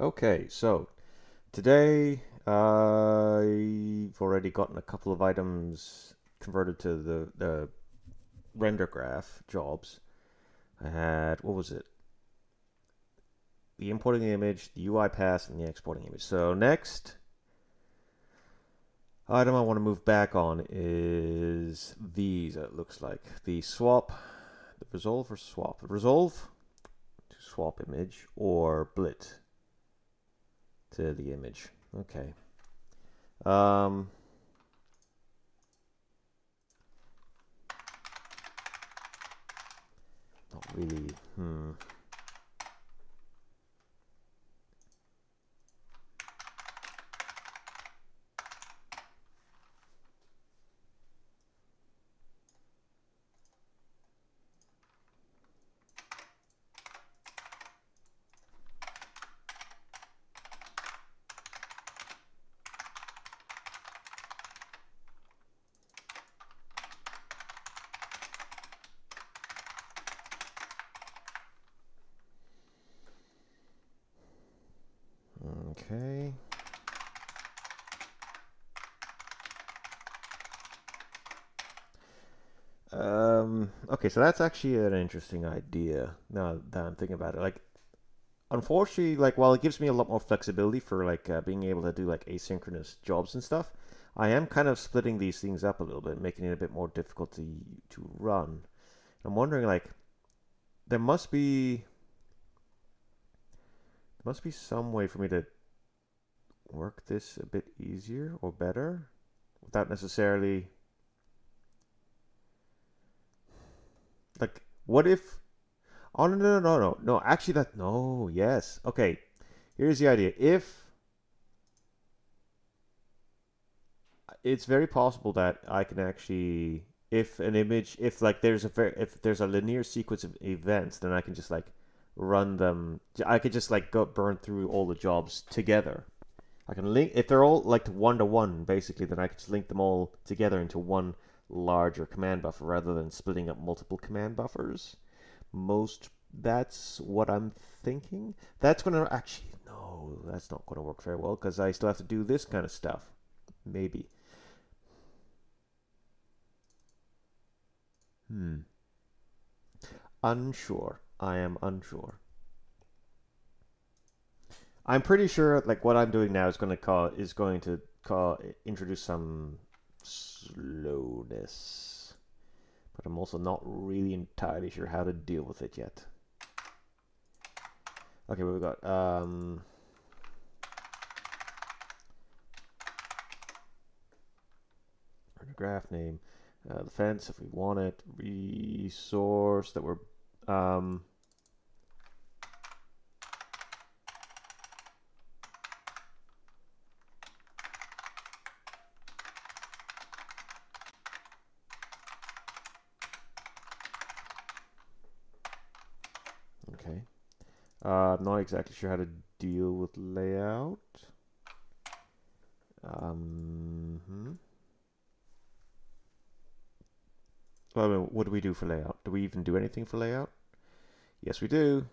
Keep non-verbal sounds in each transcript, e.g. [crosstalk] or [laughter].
Okay, so today I've already gotten a couple of items converted to the, the render graph jobs. I had, what was it? The importing the image, the UI pass, and the exporting image. So next item I want to move back on is these, it looks like. The swap, the resolve or swap? Resolve to swap image or blit to the image. Okay. Um, not really. Hmm. Okay. Um, okay, so that's actually an interesting idea now that I'm thinking about it. Like, unfortunately, like, while it gives me a lot more flexibility for, like, uh, being able to do, like, asynchronous jobs and stuff, I am kind of splitting these things up a little bit, making it a bit more difficult to, to run. I'm wondering, like, there must be, there must be some way for me to work this a bit easier or better without necessarily like what if oh no no no no no actually that no yes okay here's the idea. If it's very possible that I can actually if an image if like there's a very if there's a linear sequence of events then I can just like run them I could just like go burn through all the jobs together. I can link if they're all like one to one basically then I can just link them all together into one larger command buffer rather than splitting up multiple command buffers. Most that's what I'm thinking. That's gonna actually no that's not gonna work very well because I still have to do this kind of stuff. Maybe. Hmm. Unsure. I am unsure. I'm pretty sure like what I'm doing now is going to call is going to call introduce some slowness, but I'm also not really entirely sure how to deal with it yet. Okay, what we got? Um, graph name, uh, the fence if we want it, resource that we're um, Uh, I'm not exactly sure how to deal with layout. Um, hmm. Well, what do we do for layout? Do we even do anything for layout? Yes, we do.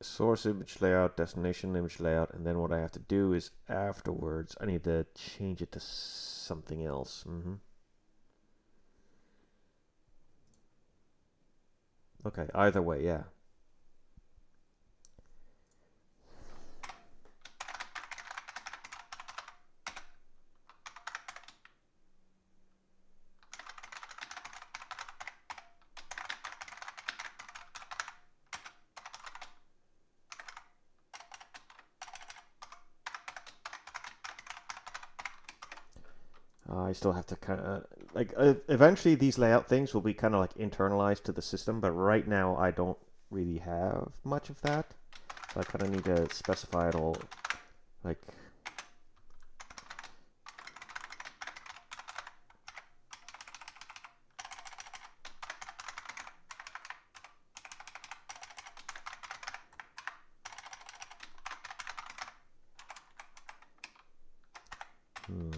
source image layout, destination image layout, and then what I have to do is afterwards, I need to change it to something else. Mm -hmm. Okay, either way, yeah. I still have to kind of like uh, eventually these layout things will be kind of like internalized to the system, but right now I don't really have much of that. So I kind of need to specify it all like Hmm.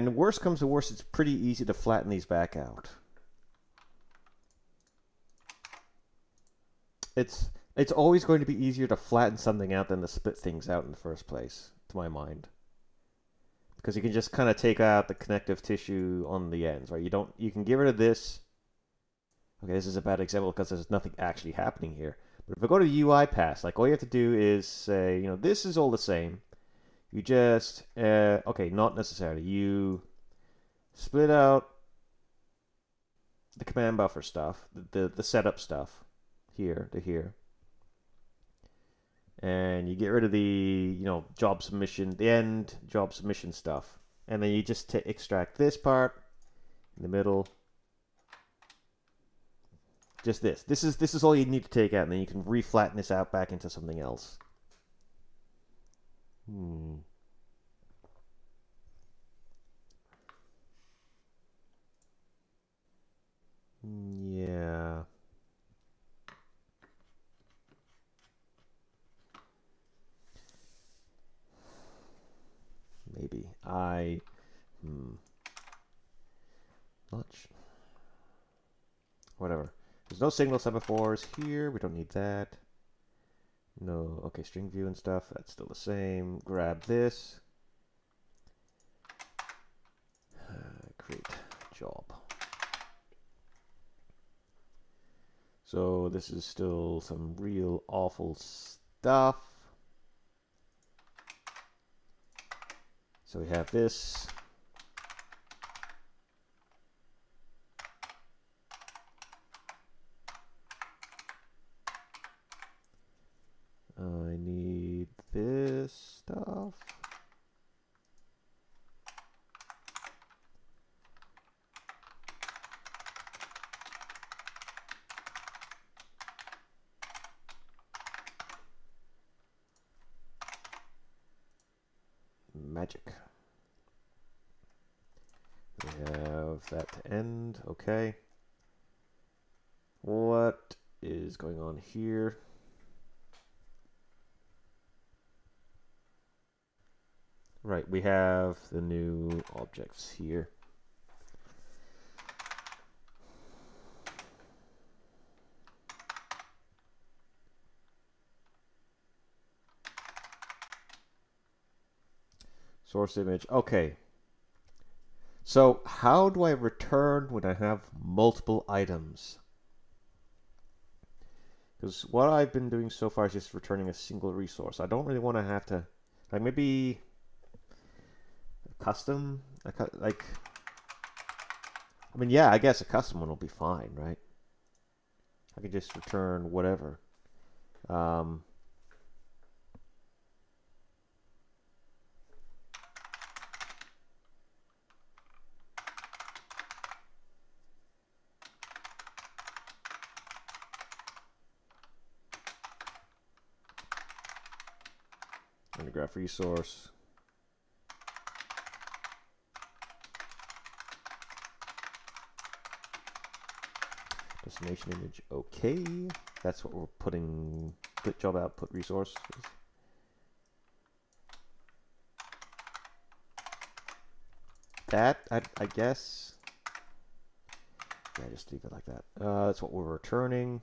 And worst comes to worst, it's pretty easy to flatten these back out. It's it's always going to be easier to flatten something out than to split things out in the first place, to my mind. Because you can just kind of take out the connective tissue on the ends, right? You don't you can get rid of this. Okay, this is a bad example because there's nothing actually happening here. But if I go to the UI pass, like all you have to do is say, you know, this is all the same. You just, uh, okay, not necessarily. You split out the command buffer stuff, the, the, the setup stuff here to here. And you get rid of the, you know, job submission, the end job submission stuff. And then you just extract this part in the middle. Just this. This is this is all you need to take out, and then you can reflatten this out back into something else. Hmm. Yeah. Maybe. I. Hmm. Whatever. There's no signal semaphores here. We don't need that. No, okay, string view and stuff, that's still the same. Grab this. Uh, [sighs] create job. So this is still some real awful stuff. So we have this. I need this stuff. Magic. We have that to end. Okay. What is going on here? Right, we have the new objects here. Source image. Okay. So how do I return when I have multiple items? Because what I've been doing so far is just returning a single resource. I don't really want to have to, like maybe custom? Like, I mean, yeah, I guess a custom one will be fine, right? I could just return whatever. Um, graph resource. Destination image, okay. That's what we're putting, good job output resources. That, I, I guess, yeah, just leave it like that. Uh, that's what we're returning.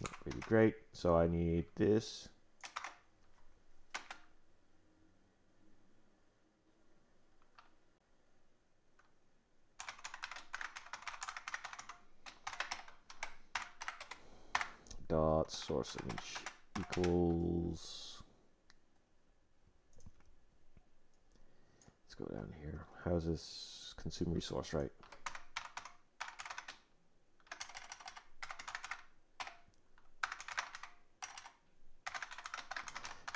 Not really great, so I need this. dot source image equals let's go down here. How's this consume resource right?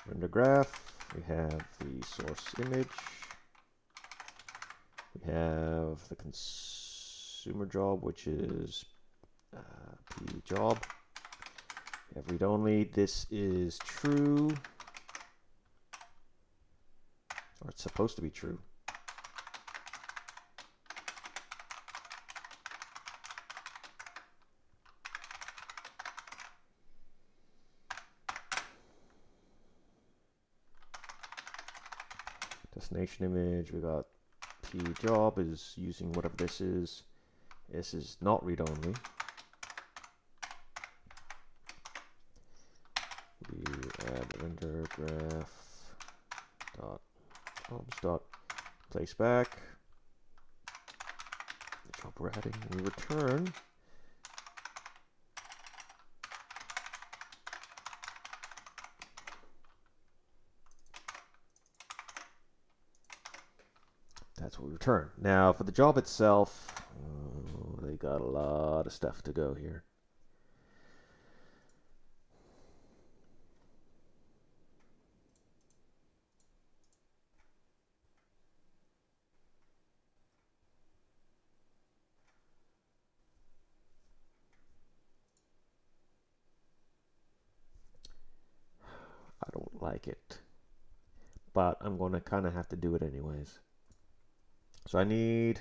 Render graph. We have the source image. We have the consumer job which is uh, p job read only, this is true. Or it's supposed to be true. Destination image, we got p job is using whatever this is. This is not read-only. We add render graph dot jobs dot emplace back. Job we're adding. We return that's what we return. Now, for the job itself, oh, they got a lot of stuff to go here. I don't like it, but I'm going to kind of have to do it anyways. So I need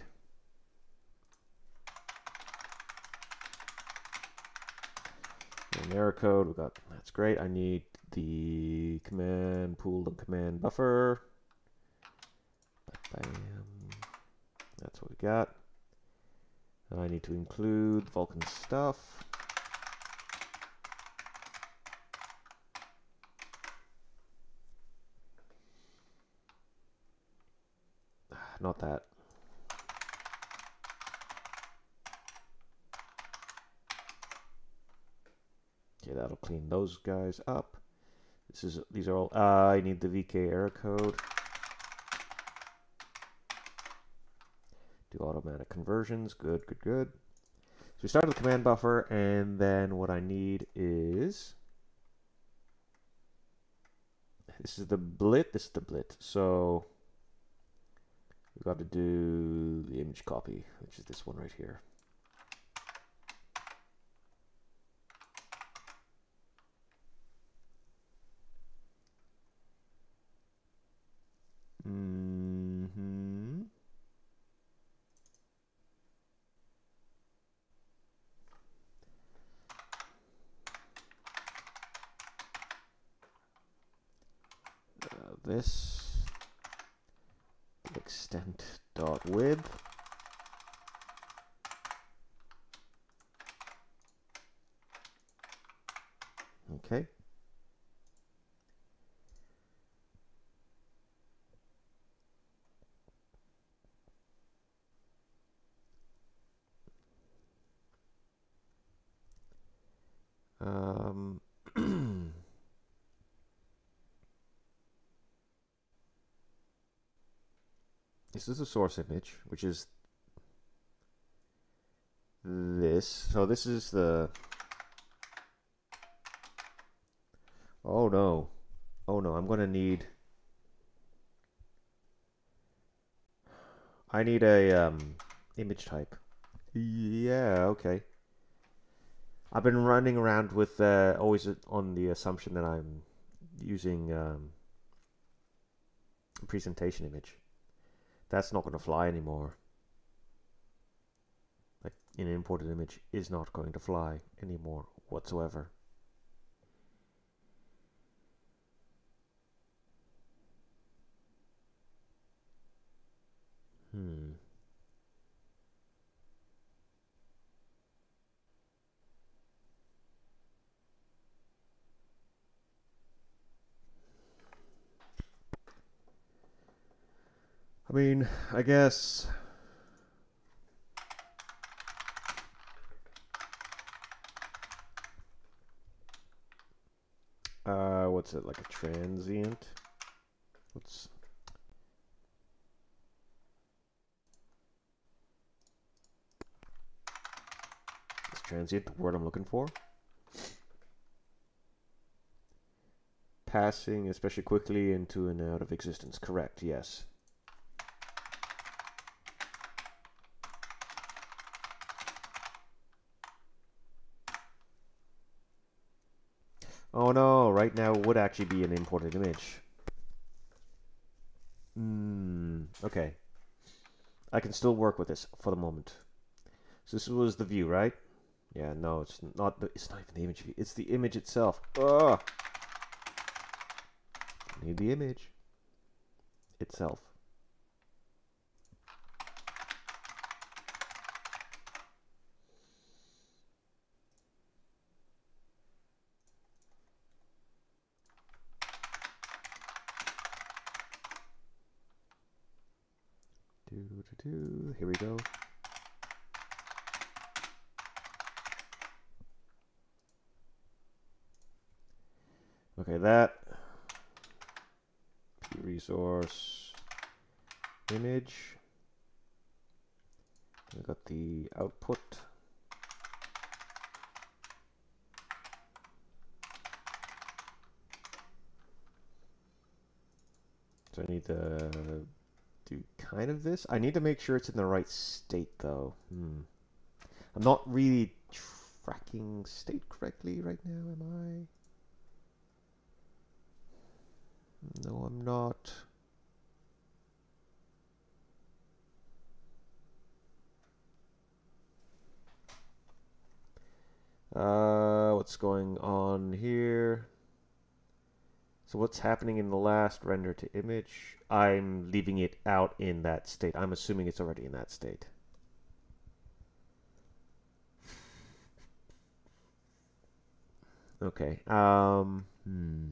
an error code. We got that's great. I need the command pool and command buffer. Bam. That's what we got. I need to include Vulkan stuff. Not that. Okay, that'll clean those guys up. This is these are all. Uh, I need the VK error code. Do automatic conversions. Good, good, good. So we start with the command buffer, and then what I need is this is the blit. This is the blit. So we've got to do the image copy, which is this one right here. Mm-hmm. Uh, this extent dot width okay Um, this is the source image, which is this. So this is the... Oh no. Oh no, I'm going to need... I need a um, image type. Yeah, okay. I've been running around with uh, always on the assumption that I'm using um, presentation image. That's not going to fly anymore. Like an imported image is not going to fly anymore whatsoever. Hmm. I mean, I guess. Uh, what's it like a transient? What's is transient the word I'm looking for? Passing, especially quickly, into and out of existence. Correct. Yes. Oh no, right now would actually be an imported image. Hmm, okay. I can still work with this for the moment. So this was the view, right? Yeah, no, it's not it's not even the image view. It's the image itself. Ugh. Need the image. itself. Do. Here we go. Okay, that resource image. We got the output. So I need to do kind of this. I need to make sure it's in the right state though. Hmm. I'm not really tracking state correctly right now, am I? No, I'm not. Uh, what's going on here? So what's happening in the last render to image? I'm leaving it out in that state. I'm assuming it's already in that state. [laughs] Okay. Um, hmm.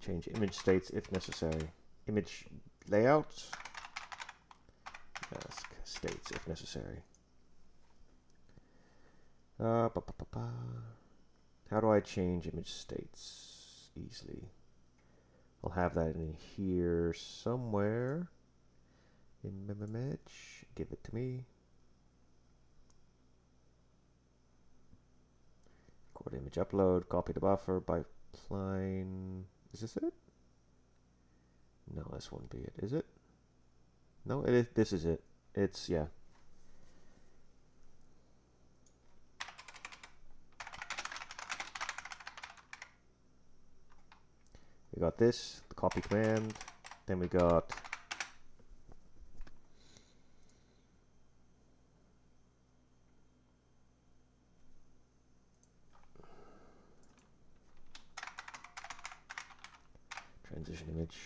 Change image states if necessary. Image layout. Mask states if necessary. Uh, ba -ba -ba How do I change image states easily? I'll have that in here somewhere. In image, give it to me. Record image upload, copy the buffer by applying is this it? No, this won't be it, is it? No, it is. This is it. It's, yeah. We got this, the copy command. Then we got transition image.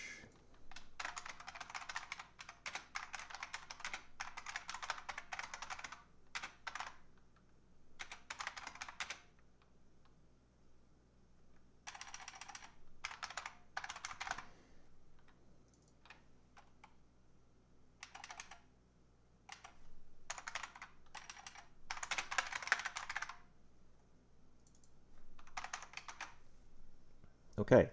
Okay.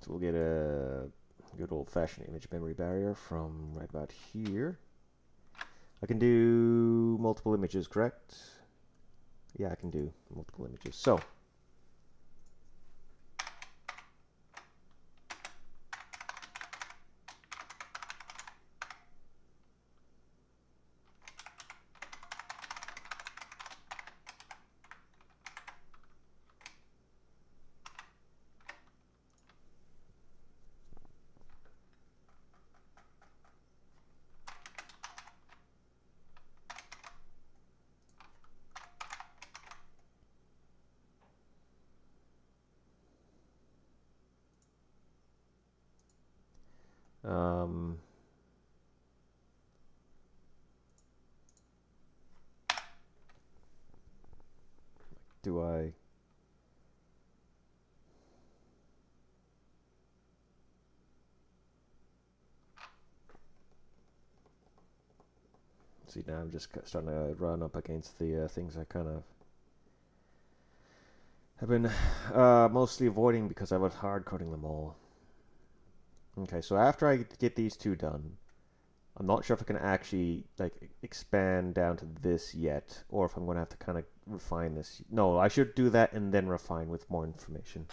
So we'll get a good old-fashioned memory barrier from right about here. I can do multiple images, correct? Yeah, I can do multiple images. So do I? See now I'm just starting to run up against the uh, things I kind of have been uh, mostly avoiding because I was hard coding them all. Okay, so after I get these two done, I'm not sure if I can actually like expand down to this yet, or if I'm going to have to kind of refine this. No, I should do that and then refine with more information.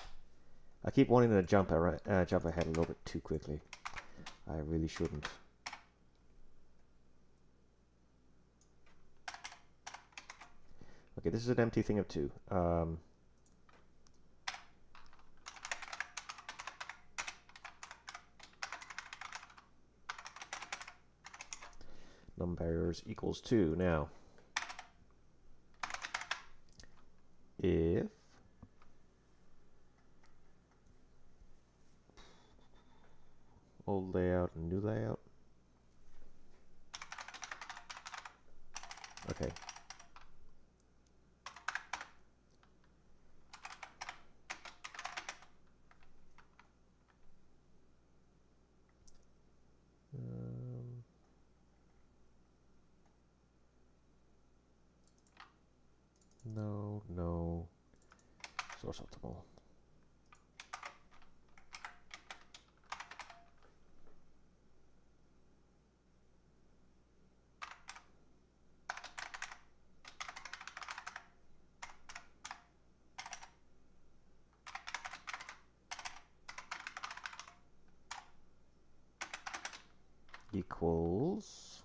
I keep wanting to jump, around, uh, jump ahead a little bit too quickly. I really shouldn't. Okay, this is an empty thing of two. Um, barriers equals 2. Now, if old layout and new layout. Okay. Um, no, no. Source optimal. equals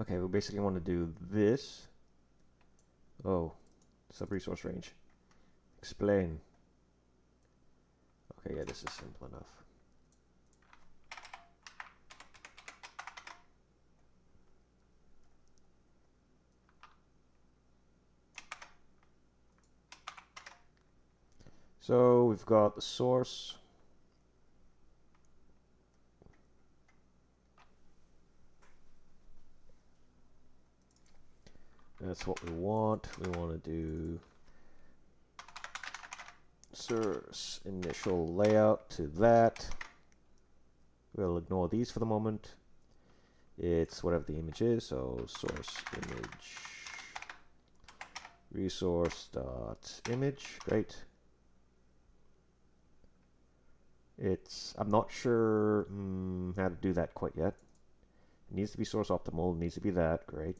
Okay, we basically want to do this. Oh, sub-resource range. Explain. Okay, yeah, this is simple enough. So we've got the source. That's what we want. We want to do source initial layout to that. We'll ignore these for the moment. It's whatever the image is, so source image resource dot image. Great. It's I'm not sure mm, how to do that quite yet. It needs to be source optimal. It needs to be that. Great.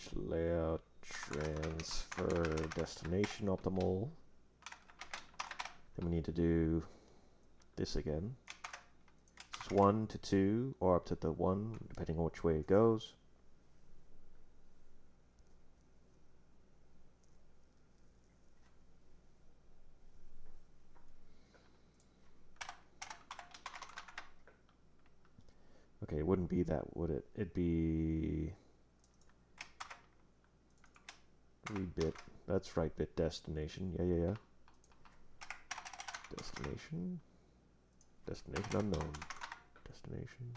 Image layout transfer destination optimal. Then we need to do this again. It's 1 to 2 or up to the 1 depending on which way it goes. Okay, it wouldn't be that, would it? It'd be read bit. That's right bit destination. Yeah, yeah, yeah. Destination. Destination unknown. Destination.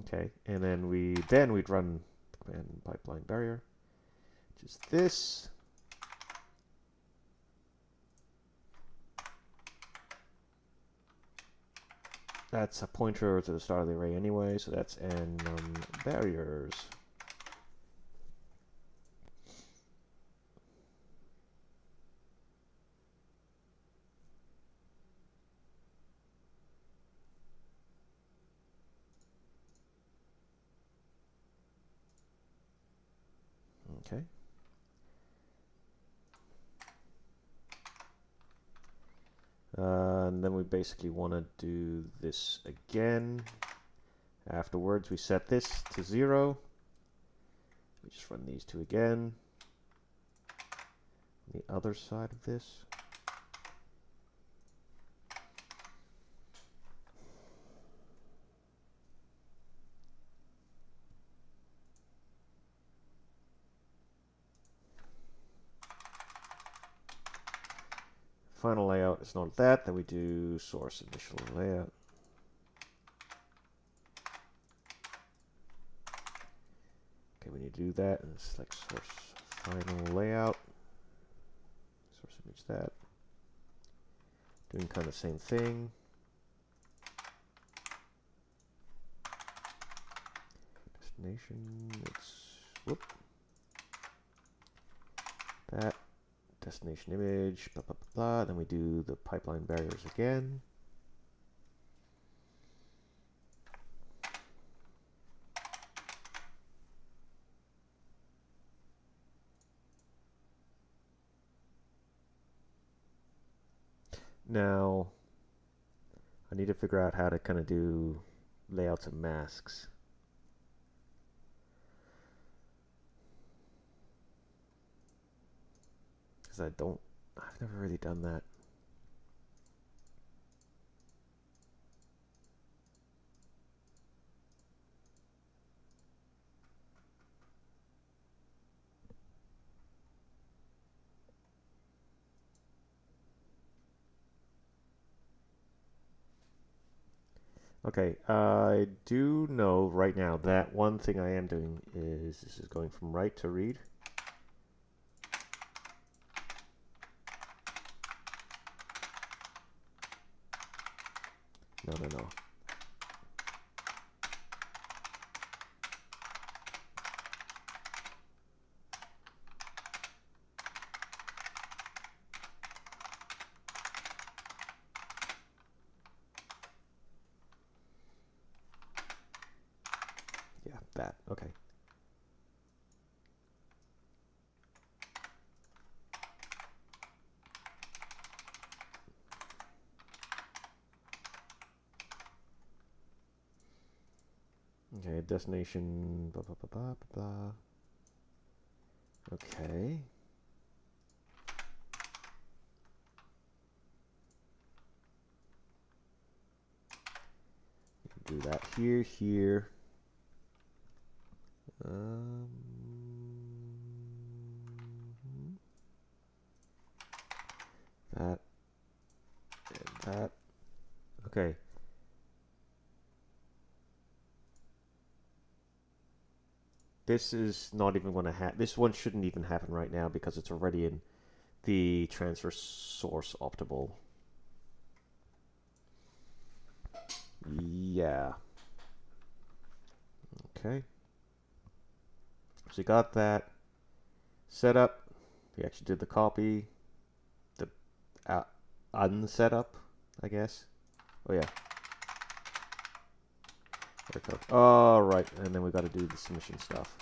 Okay, and then we then we'd run command pipeline barrier, which is this. That's a pointer to the start of the array anyway, so that's n um, barriers. Okay. Uh, and then we basically want to do this again. Afterwards, we set this to zero. We just run these two again. The other side of this. Final layout is not that, then we do source initial layout. Okay, we need to do that and select source final layout. Source image that. Doing kind of the same thing. Destination, it's whoop. That destination image, blah, blah, blah. Then we do the pipeline barriers again. Now, I need to figure out how to kind of do layouts and masks. Because I don't, I've never really done that. Okay, I do know right now that one thing I am doing is this is going from write to read. No, no, no. Yeah, that. Okay. Okay, destination, blah, blah, blah, blah, blah, blah. Okay. Do that here, here. Um, that and that. Okay. This is not even going to happen. This one shouldn't even happen right now because it's already in the transfer source optimal. Yeah. Okay. So you got that set up. We actually did the copy, the uh, unsetup, I guess. Oh yeah. All right, and then we got to do the submission stuff.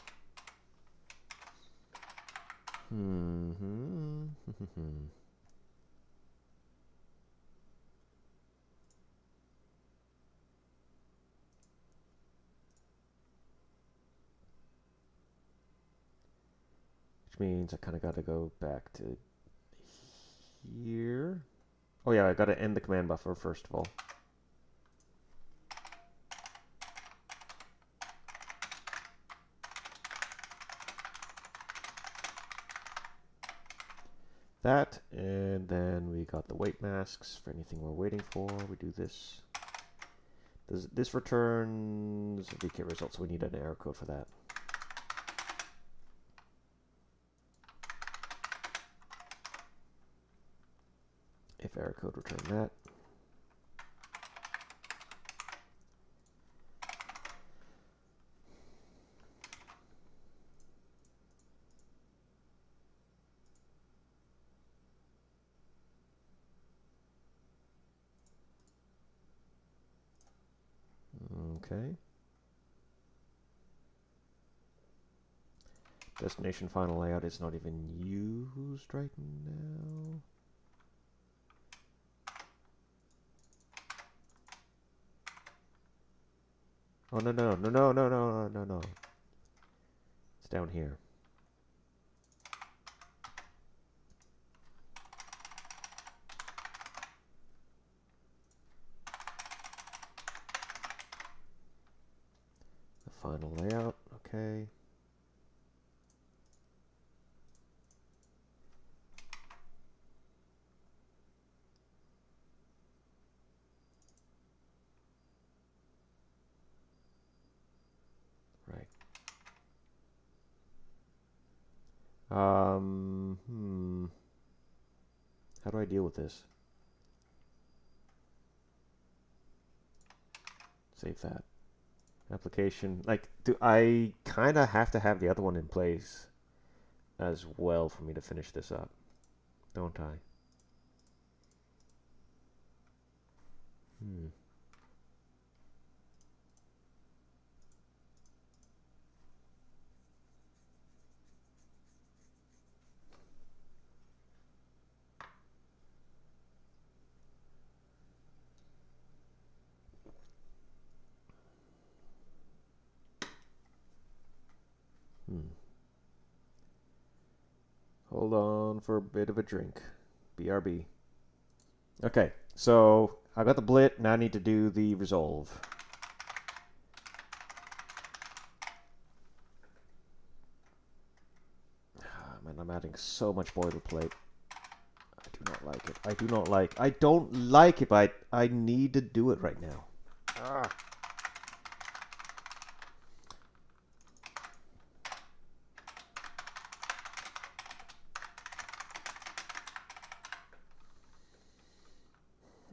Hmm. Which means I kind of got to go back to here. Oh yeah, I got to end the command buffer first of all. That and then we got the wait masks for anything we're waiting for. We do this. Does, this returns vk results we need an error code for that. If error code return that Okay. Destination final layout is not even used right now. Oh, no, no, no, no, no, no, no, no. It's down here. The final layout, okay. Right. Um, hmm. How do I deal with this? Save that application. Like, do I kind of have to have the other one in place as well for me to finish this up, don't I? Hmm. Hold on for a bit of a drink. BRB. Okay, so I got the blit, now I need to do the resolve. Ah, man, I'm adding so much boilerplate. I do not like it. I do not like I don't like it, but I, I need to do it right now.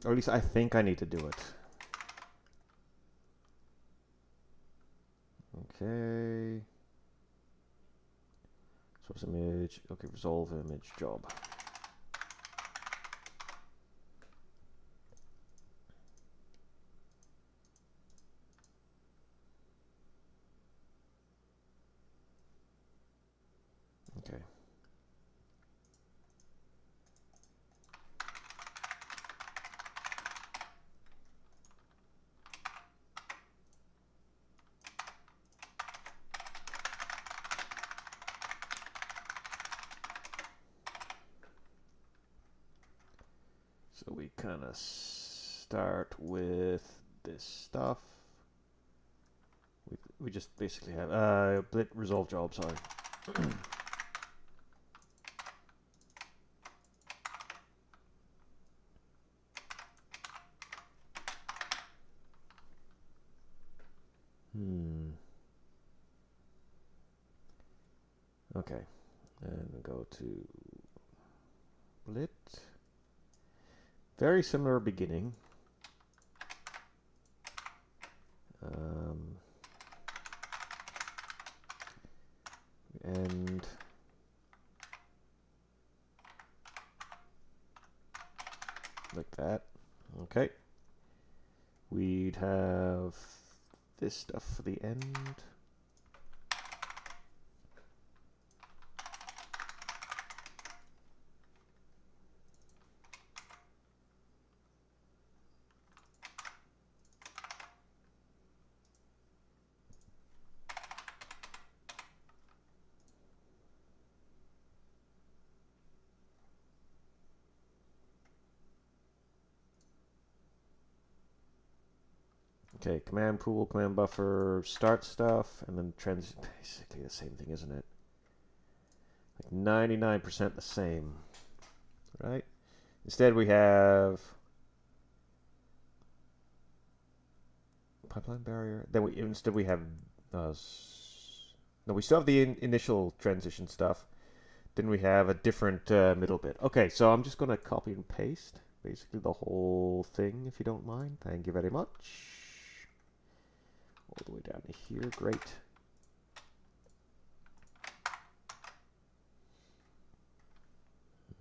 Or at least I think I need to do it. Okay. Source image. Okay, resolve image job. Okay. So we kind of start with this stuff. We, we just basically have blit resolve job, sorry. hmm. Okay. And go to blit. Very similar beginning. Um, and like that. Okay. We'd have this stuff for the end. Okay, command pool, command buffer, start stuff, and then trans [laughs] basically the same thing, isn't it? Like 99% the same, right? Instead we have pipeline barrier. Then we instead we have uh, no, we still have the in initial transition stuff. Then we have a different uh, middle bit. Okay, so I'm just going to copy and paste basically the whole thing, if you don't mind. Thank you very much all the way down to here. Great.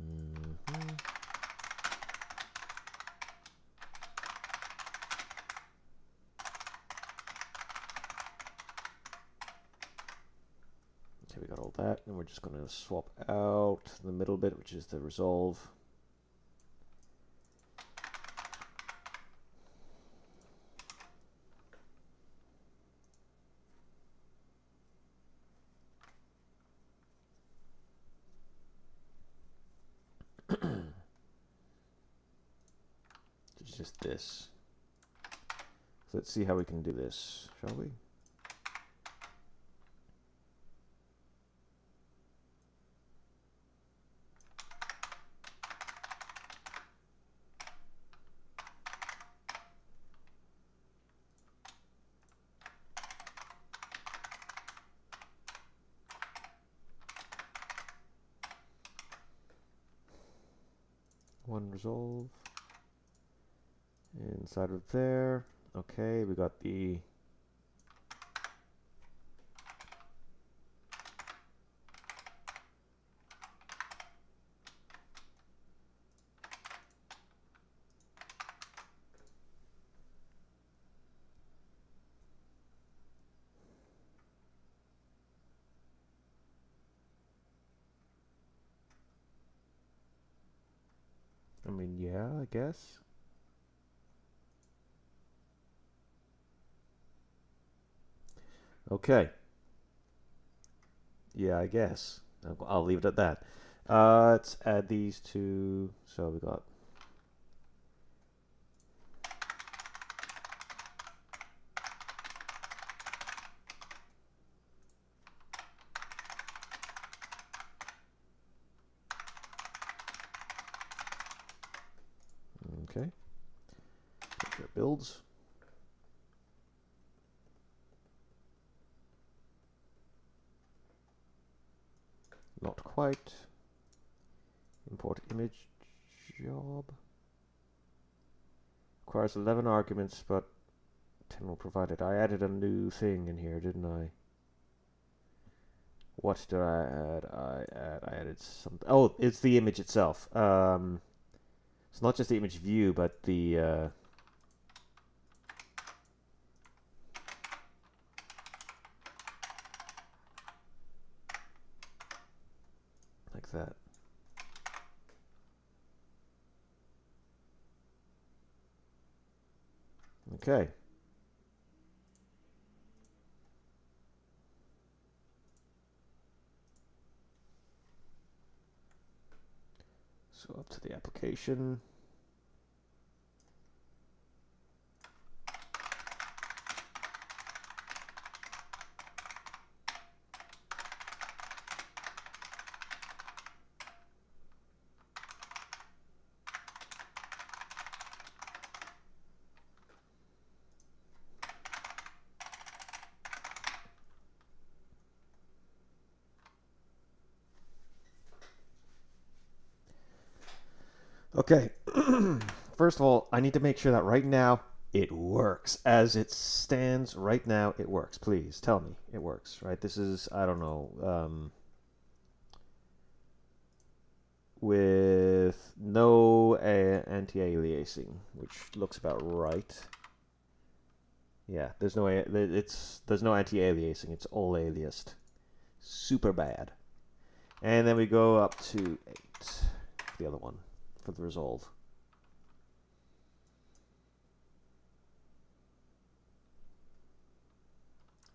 Mm -hmm. Okay, we got all that, and we're just going to swap out the middle bit, which is the resolve. just this. Let's see how we can do this, shall we? One resolve inside of there. Okay, we got the I mean, yeah, I guess. Okay. Yeah, I guess. I'll leave it at that. Uh, let's add these two. So we got Okay. Picture builds. Not quite. Import image job. Requires 11 arguments, but 10 will provide it. I added a new thing in here, didn't I? What did I add? I add. I added something. Oh, it's the image itself. Um, it's not just the image view, but the uh, like that. Okay. So up to the application. Okay. First of all, I need to make sure that right now it works. As it stands right now, it works. Please tell me it works, right? This is, I don't know, um, with no anti-aliasing, which looks about right. Yeah, there's no it's there's no anti-aliasing. It's all aliased. Super bad. And then we go up to eight. The other one for the resolve.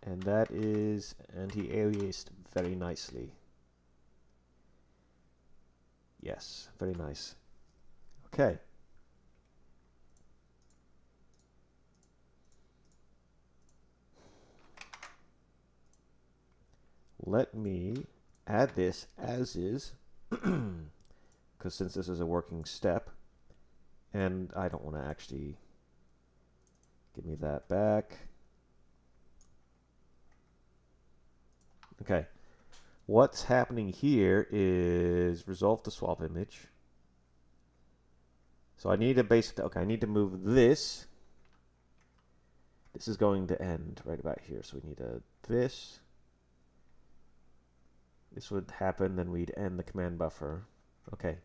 And that is anti-aliased very nicely. Yes, very nice. Okay. Let me add this as is [clears throat] because since this is a working step, and I don't want to actually give me that back. Okay, what's happening here is resolve the swap image. So I need to basically, okay, I need to move this. This is going to end right about here. So we need a this. This would happen, then we'd end the command buffer. Okay,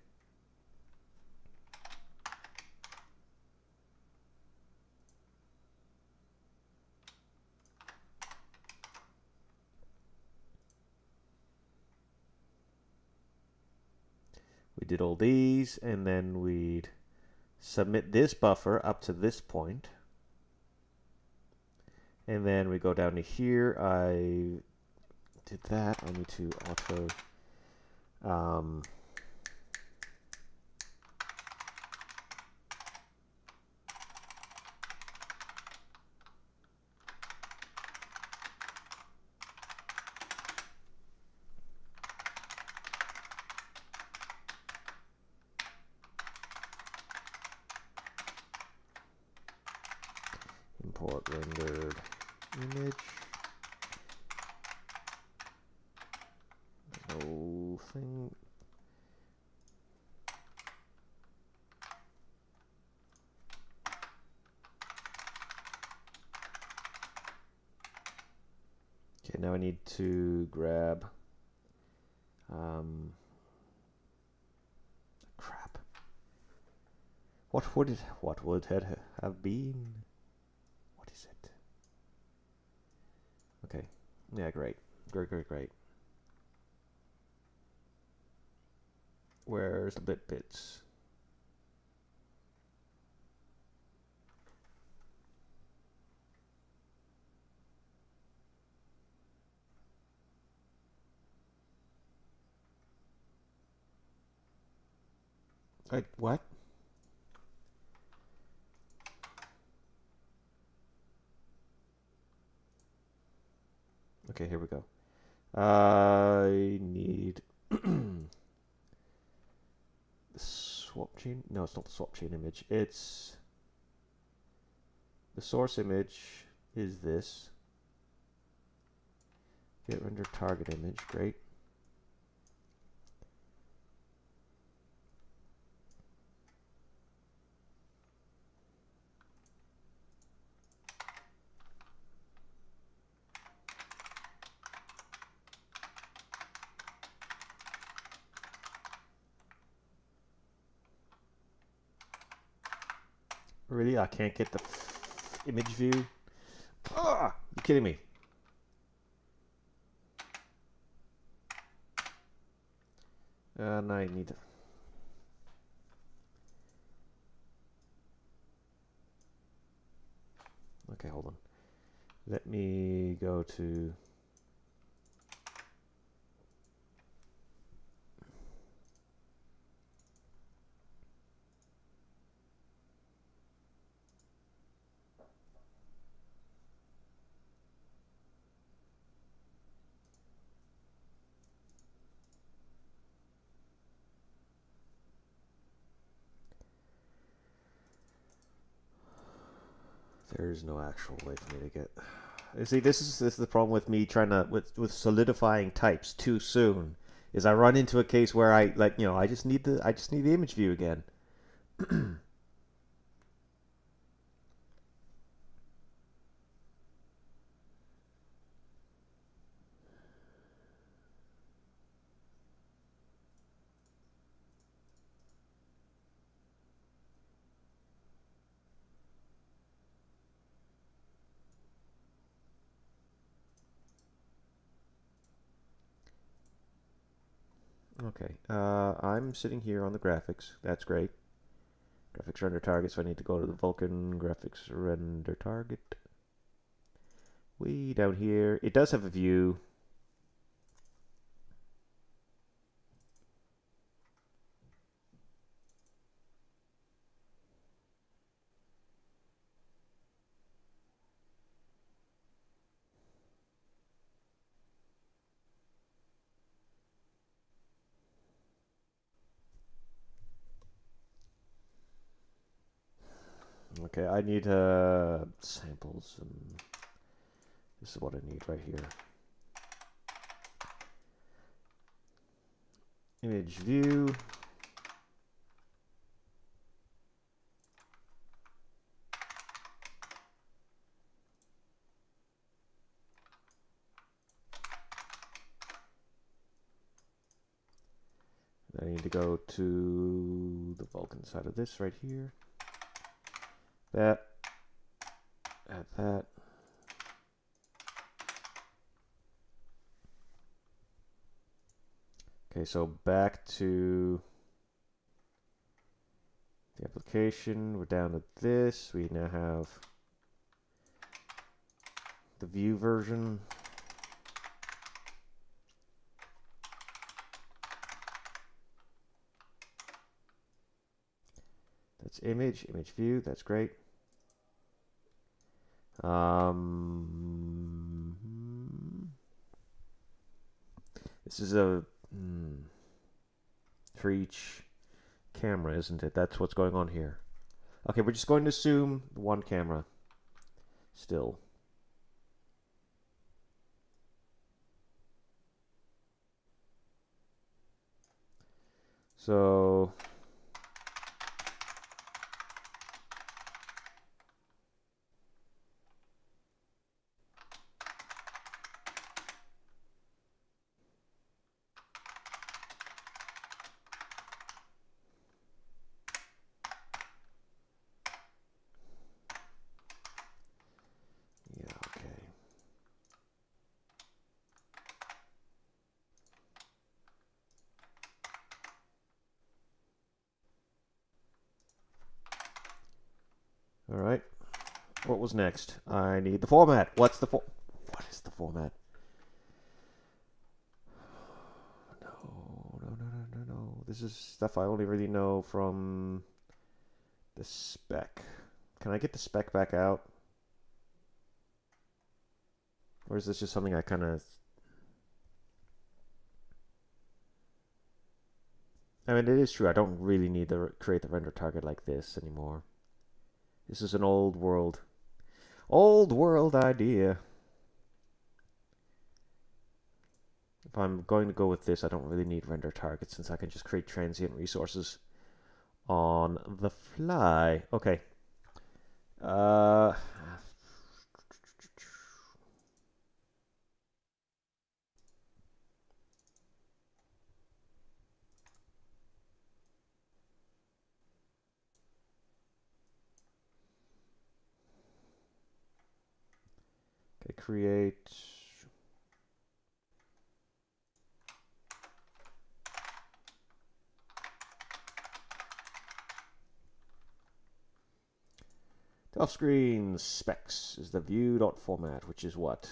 did all these and then we'd submit this buffer up to this point. And then we go down to here. I did that. I need to auto um, import rendered image. No thing. Okay, now I need to grab um, crap. What would it what would it have been? What is it? Okay. Yeah, great. Great, great, great. Where's the bit bits? Wait, what? Okay, here we go. I need [clears throat] the swap chain. No, it's not the swap chain image. It's the source image is this. Get render target image. Great. I can't get the image view? Ah, you kidding me? And I need... Okay, hold on. Let me go to... There's no actual way for me to get. You see, this is this is the problem with me trying to with with solidifying types too soon. Is I run into a case where I like you know I just need the I just need the image view again. [clears throat] Okay, uh, I'm sitting here on the graphics. That's great. Graphics render target, so I need to go to the Vulkan graphics render target. Way down here. It does have a view. Okay, I need uh, samples. And this is what I need right here. Image view. I need to go to the Vulkan side of this right here. That. Add that. Okay, so back to the application. We're down to this. We now have the view version. That's image, image view. That's great. Um, this is a hmm, for each camera, isn't it? That's what's going on here. Okay, we're just going to assume one camera still. So All right. What was next? I need the format. What's the for? What is the format? No, no, no, no, no, no. this is stuff I only really know from the spec. Can I get the spec back out? Or is this just something I kind of... I mean, it is true. I don't really need to create the render target like this anymore. This is an old world. Old world idea. If I'm going to go with this, I don't really need render targets since I can just create transient resources on the fly. Okay. Uh, create Off screen specs is the view.format, which is what?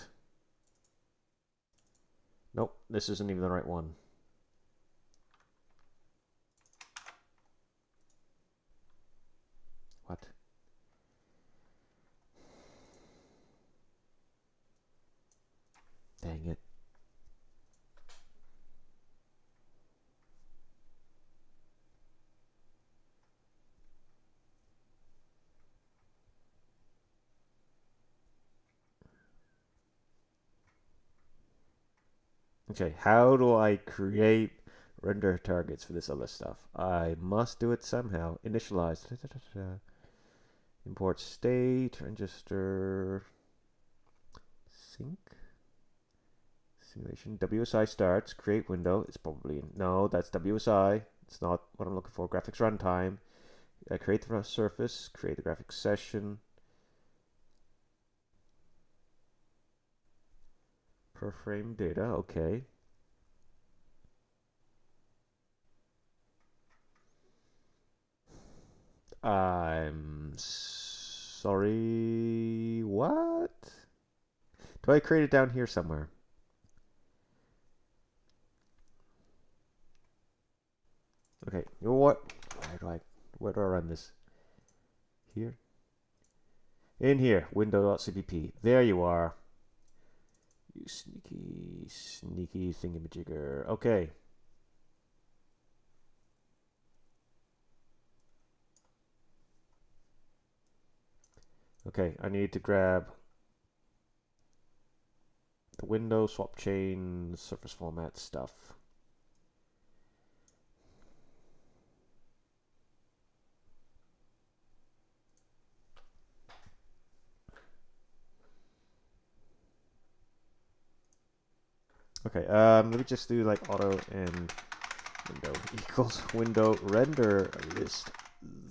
Nope, this isn't even the right one. What? Dang it. Okay, how do I create render targets for this other stuff? I must do it somehow. Initialize. Da, da, da, Import state, register, sync, simulation, WSI starts, create window. It's probably, no, that's WSI. It's not what I'm looking for. Graphics runtime. Uh, create the surface, create the graphics session. per frame data, okay. I'm sorry, what? Do I create it down here somewhere? Okay, you know what? Where do I, where do I run this? Here? In here, window.cpp. There you are. You sneaky, sneaky thingamajigger. Okay. Okay, I need to grab the window, swap chain, surface format stuff. Okay, um, let me just do like auto and window [laughs] equals window render list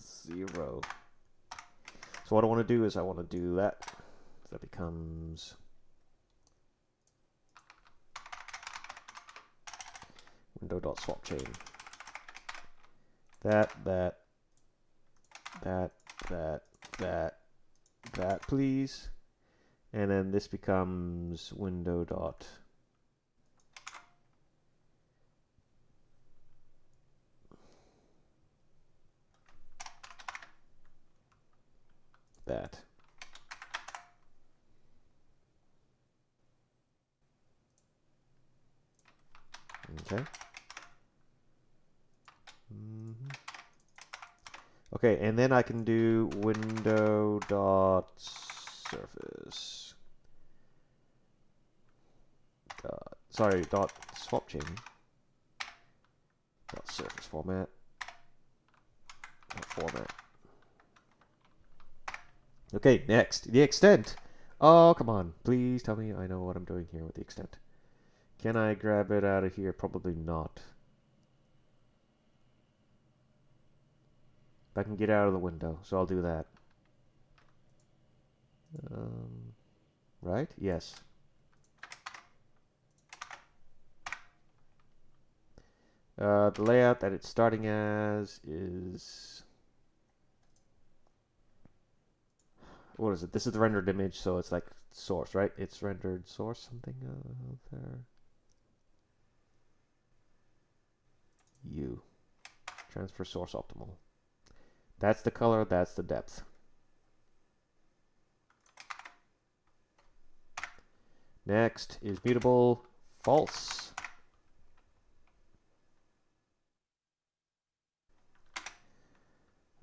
zero. So what I want to do is I want to do that. That becomes window dot swap chain. That, that, that, that, that, that, please. And then this becomes window dot that. Okay. Mm -hmm. Okay, and then I can do window dot surface. Sorry, dot swap chain. Dot surface format. Dot format. Okay, next. The extent. Oh, come on. Please tell me I know what I'm doing here with the extent. Can I grab it out of here? Probably not. I can get out of the window, so I'll do that. Um, right? Yes. Uh, the layout that it's starting as is what is it? This is the rendered image, so it's like source, right? It's rendered source something uh, there. U. Transfer source optimal. That's the color, that's the depth. Next is mutable false.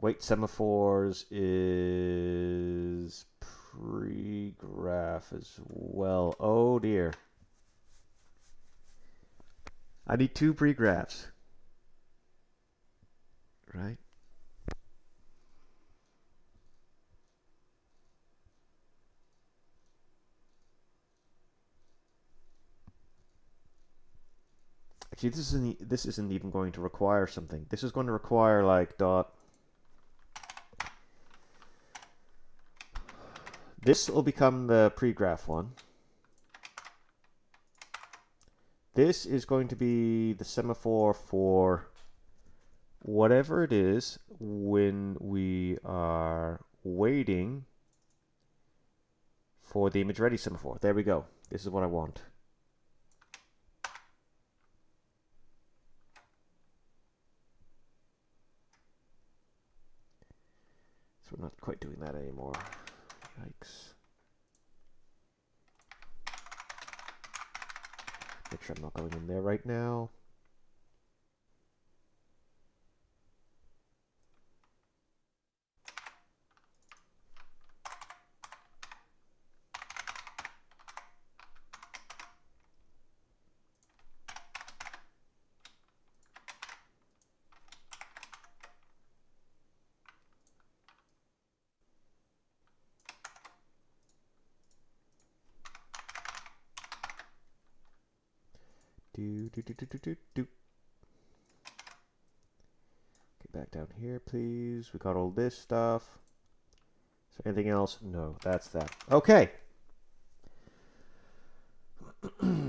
Wait semaphores is pre-graph as well. Oh dear. I need two pre-graphs. Right? Actually, this isn't this isn't even going to require something. This is going to require like dot. This will become the pre-graph one. This is going to be the semaphore for whatever it is when we are waiting for the image ready semaphore. There we go. This is what I want. So we're not quite doing that anymore. Yikes. Make sure I'm not going in there right now. Do, do, do. Get back down here, please. We got all this stuff. Is there anything else? No, that's that. Okay. [clears throat]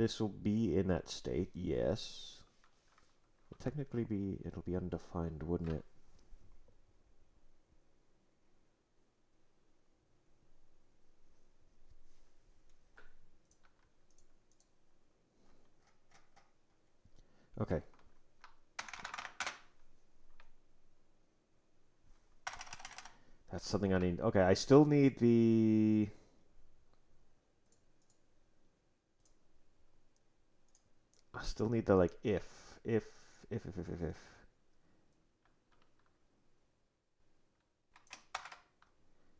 This will be in that state, yes. Will technically be, it'll be undefined, wouldn't it? Okay. That's something I need. Okay, I still need the I still need the like if, if, if, if, if, if, if.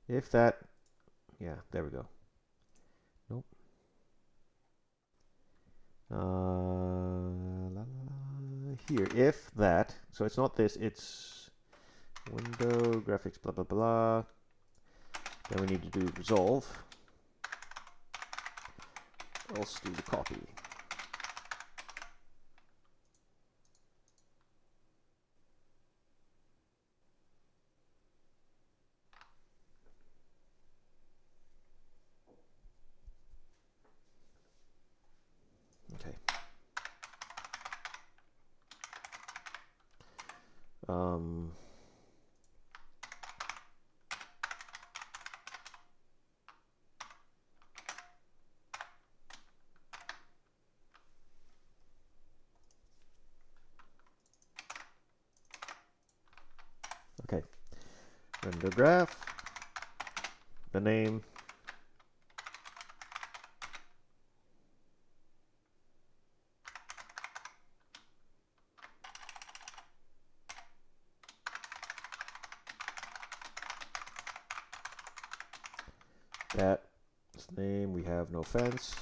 If that, yeah, there we go. Nope. Uh, la, la, here, if that, so it's not this, it's window, graphics, blah, blah, blah. Then we need to do resolve. Let's do the copy. Um, okay, render graph, the name, That name, we have no fence.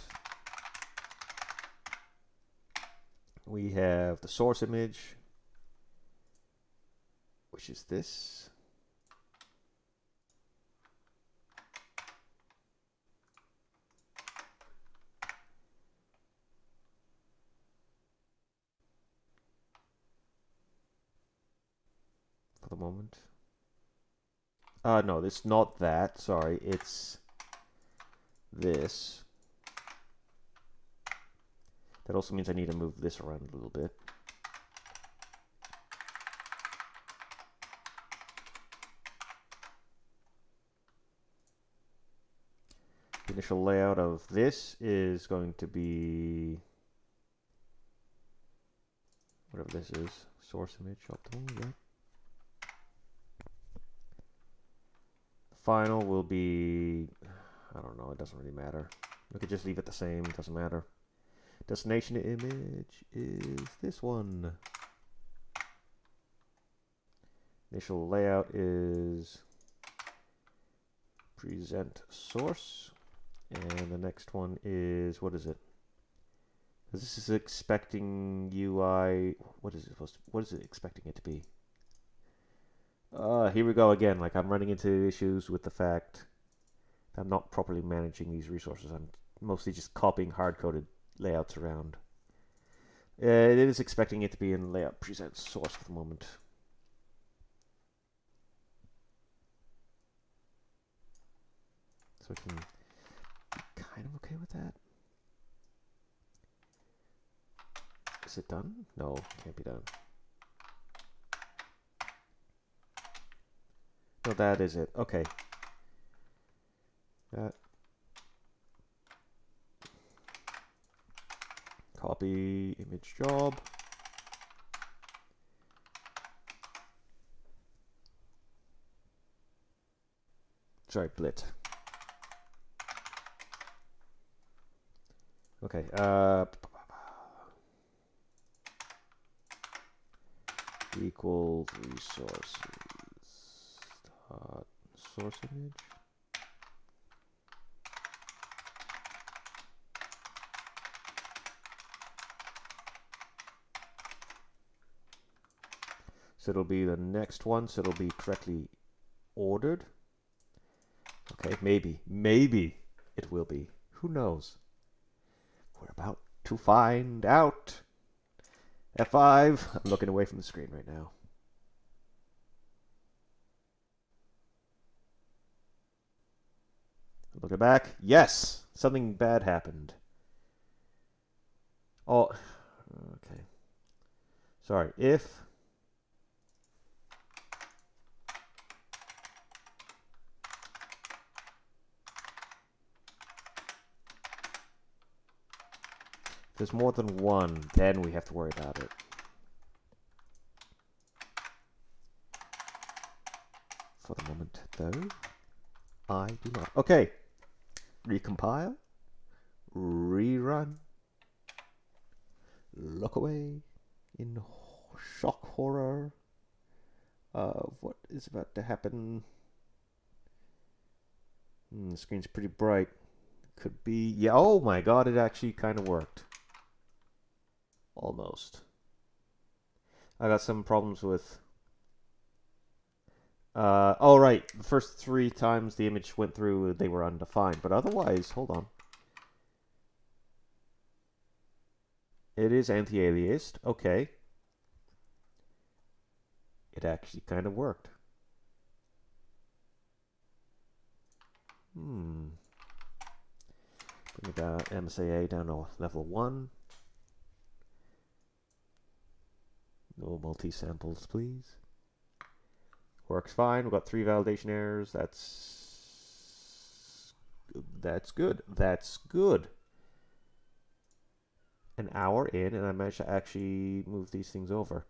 We have the source image, which is this. For the moment. Uh, no, it's not that. Sorry, it's this. That also means I need to move this around a little bit. The initial layout of this is going to be whatever this is, source image optimal, yeah. Final will be, I don't know, it doesn't really matter. We could just leave it the same, it doesn't matter. Destination image is this one. Initial layout is present source. And the next one is, what is it? This is expecting UI, what is it supposed to, what is it expecting it to be? Uh, here we go again. Like I'm running into issues with the fact that I'm not properly managing these resources. I'm mostly just copying hard-coded layouts around. Uh, it is expecting it to be in layout present source for the moment. So I can be kind of okay with that. Is it done? No, can't be done. No, that is it. Okay. That. Copy image job. Sorry, blit. Okay. Uh, equals resources Uh, dot source image. So it'll be the next one, so it'll be correctly ordered. Okay, maybe, maybe it will be. Who knows? We're about to find out. F5. I'm looking away from the screen right now. Looking back. Yes! Something bad happened. Oh, okay. Sorry. If there's more than one, then we have to worry about it. For the moment, though, I do not. Okay. Recompile. Rerun. Look away in shock horror of what is about to happen. Mm, the screen's pretty bright. Could be... Yeah, oh my god, it actually kind of worked. Almost. I got some problems with... Uh, oh, right. The first three times the image went through, they were undefined. But otherwise, hold on. It is anti-aliased. Okay. It actually kind of worked. Hmm. Bring it down, MSAA down to level 1. No multi-samples, please. Works fine. We've got three validation errors. That's that's good. That's good. An hour in, and I managed to actually move these things over.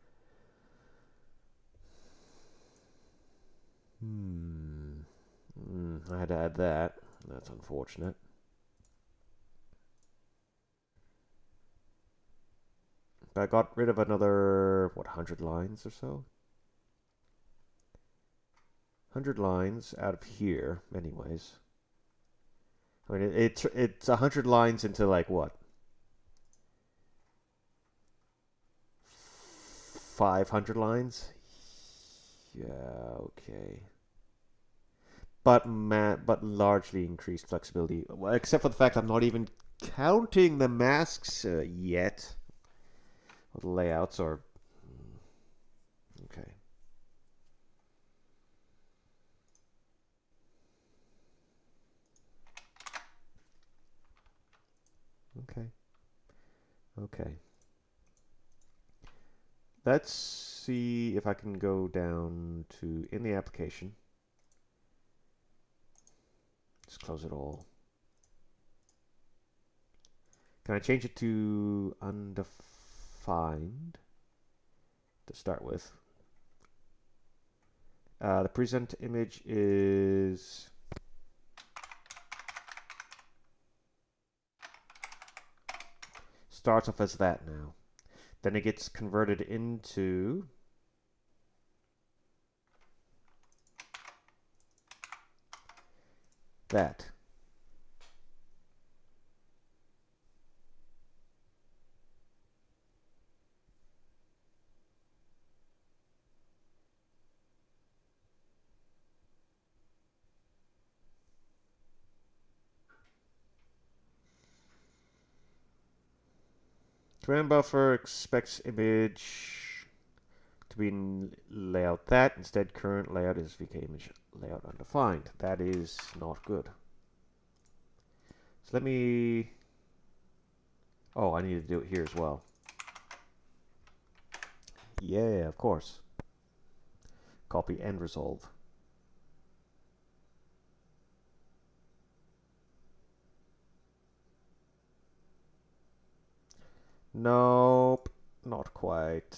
Hmm. Mm, I had to add that. That's unfortunate. But I got rid of another, what, 100 lines or so? 100 lines out of here, anyways. I mean, it, it, it's 100 lines into, like, what? 500 lines? Yeah, okay. But ma but largely increased flexibility, well, except for the fact I'm not even counting the masks uh, yet the layouts are okay. Okay. Okay. Let's see if I can go down to in the application. Just close it all. Can I change it to undefined to start with? Uh, the present image is starts off as that now. Then it gets converted into that. Command buffer expects image to be in layout that. Instead, current layout is VK image layout undefined. That is not good. So let me... Oh, I need to do it here as well. Yeah, of course. Copy and resolve. Nope, not quite.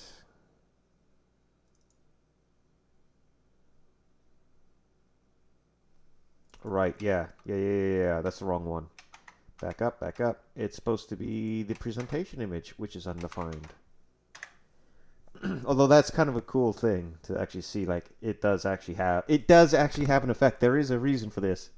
Right, yeah. Yeah, yeah, yeah, yeah. That's the wrong one. Back up, back up. It's supposed to be the presentation image, which is undefined. [clears throat] Although that's kind of a cool thing to actually see, like, it does actually have, it does actually have an effect. There is a reason for this.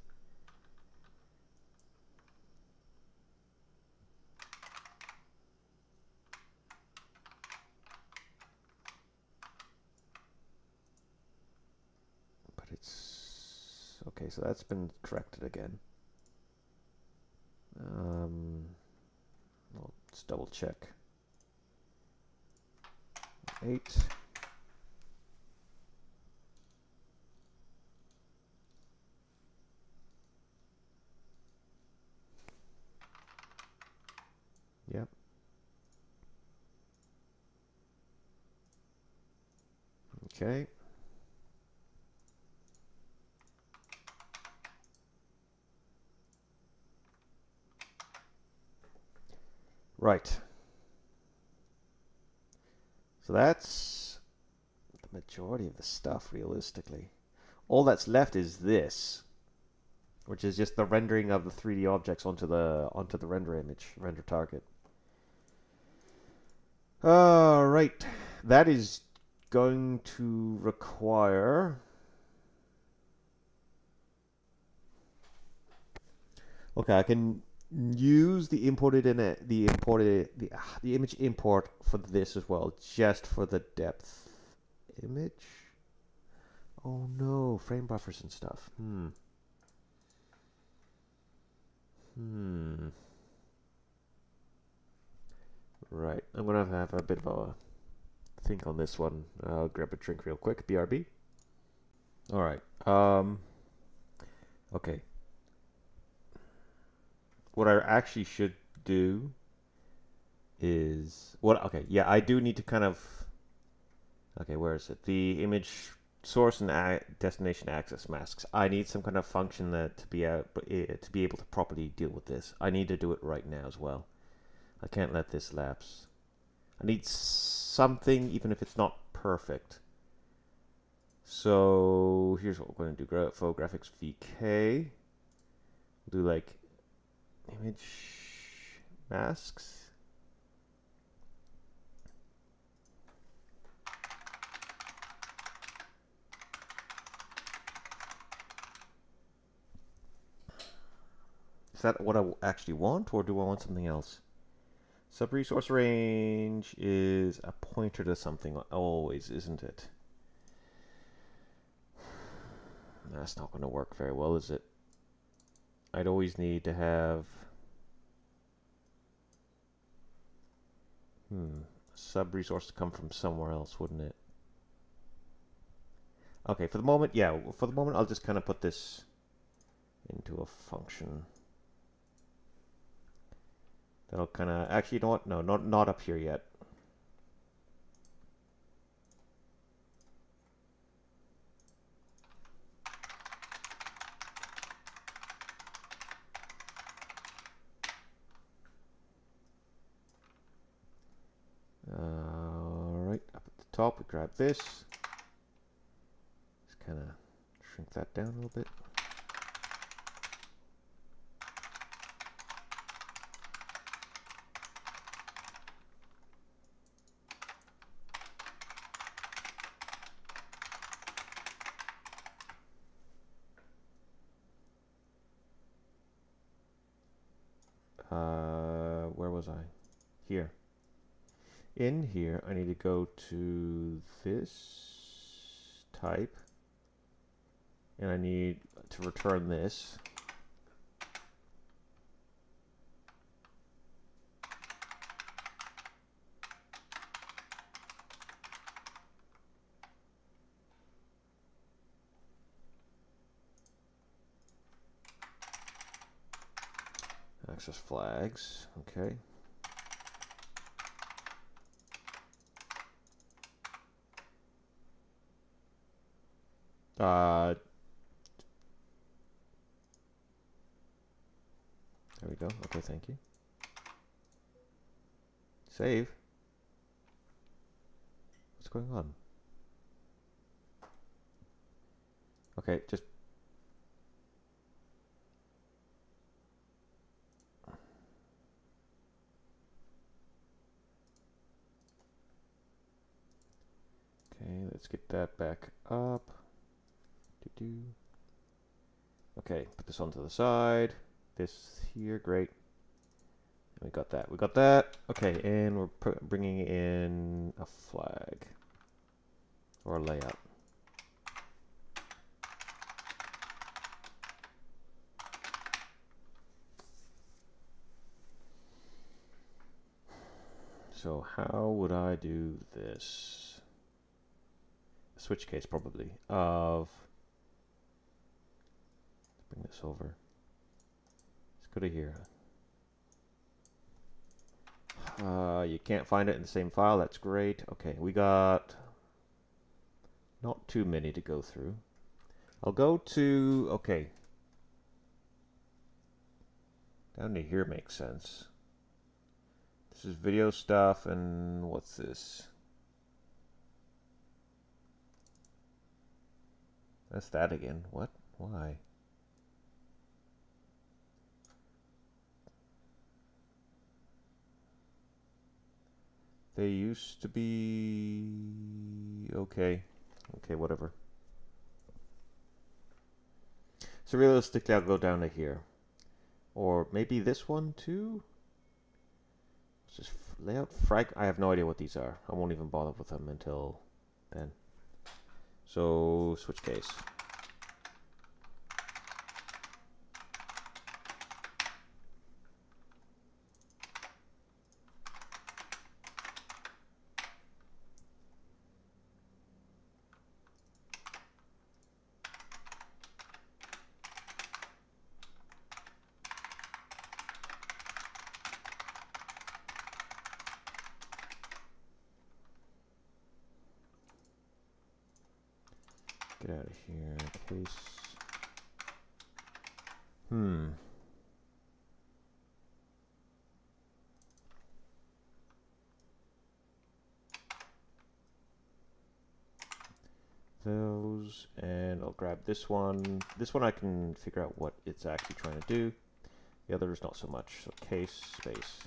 Okay, so that's been corrected again. Um, let's double check. Eight. Yep. Okay. Right. So that's the majority of the stuff, realistically. All that's left is this, which is just the rendering of the 3D objects onto the onto the render image, render target. All right, that is going to require. Okay, I can use the imported in it, the imported the ah, the image import for this as well, just for the depth image. Oh no, frame buffers and stuff. Hmm. Hmm. Right, I'm gonna have a bit of a think on this one. I'll grab a drink real quick. BRB. All right. Um. Okay what I actually should do is what okay yeah I do need to kind of okay where is it? The image source and destination access masks. I need some kind of function that to be out eh, to be able to properly deal with this. I need to do it right now as well. I can't let this lapse. I need something even if it's not perfect. So here's what we're going to do Flow graphics VK we'll do like image masks. Is that what I actually want, or do I want something else? Sub-resource range is a pointer to something always, isn't it? [sighs] That's not going to work very well, is it? I'd always need to have hmm sub resource to come from somewhere else, wouldn't it? Okay, for the moment, yeah, for the moment I'll just kind of put this into a function That'll kind of actually, you know what? No, not not up here yet. Top, we grab this. Just kind of shrink that down a little bit. Uh, where was I? Here. In here, I need to go to this type, and I need to return this. Access flags, okay. Uh, there we go. Okay, thank you. Save. What's going on? Okay, just Okay, let's get that back up. Okay, put this onto the side. This here, great. We got that. We got that. Okay, and we're bringing in a flag or a layout. So how would I do this? Switch case probably of bring this over. Go to here. Uh, you can't find it in the same file. That's great. Okay, we got not too many to go through. I'll go to, okay. Down to here makes sense. This is video stuff, and what's this? That's that again. What? Why? They used to be... Okay. Okay, whatever. So realistically, I'll go down to here. Or maybe this one too? Just layout frag. I have no idea what these are. I won't even bother with them until then. So switch case. Get out of here. Case. Hmm. Those, and I'll grab this one. This one I can figure out what it's actually trying to do. The other is not so much. So case, space.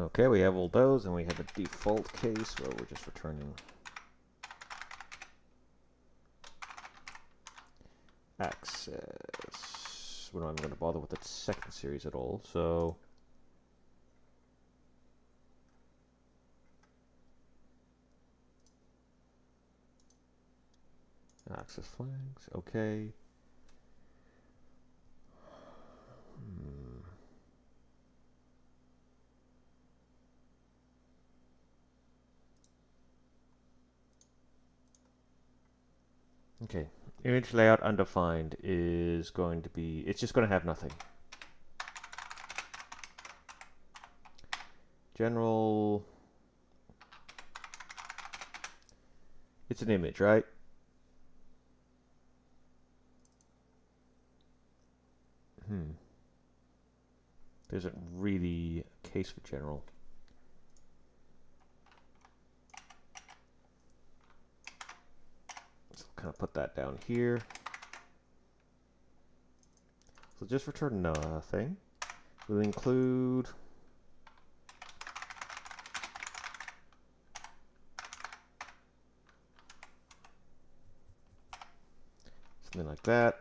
Okay, we have all those, and we have a default case where we're just returning access. We're not even going to bother with the second series at all, so... Access flags, okay. Hmm. Okay, image layout undefined is going to be, it's just going to have nothing. General, it's an image, right? Hmm. There isn't really case for general. Kind of put that down here. So just return nothing. We'll include something like that.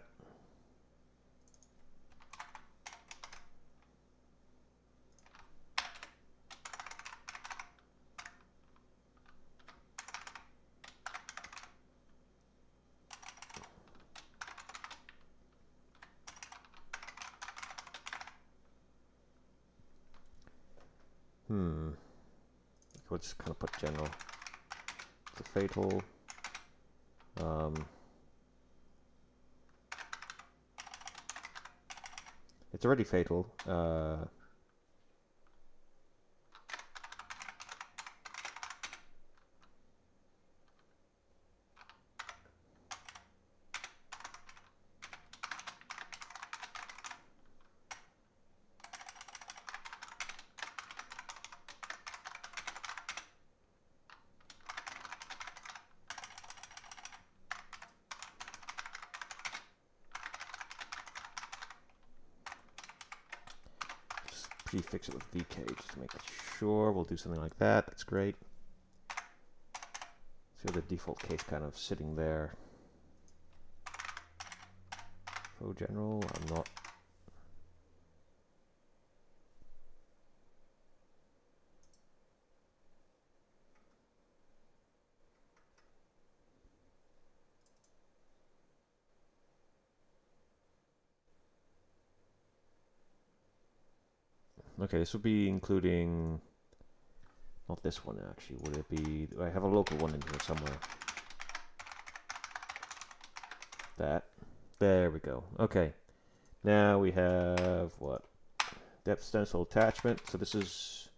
Hmm. We'll just kind of put general. It's a fatal. Um, it's already fatal. Uh, prefix it with vk just to make sure. We'll do something like that. That's great. So the default case kind of sitting there. Faux general, I'm not Okay, this will be including... Not this one, actually. Would it be... I have a local one in here somewhere. That. There we go. Okay. Now we have, what? Depth stencil attachment. So this is...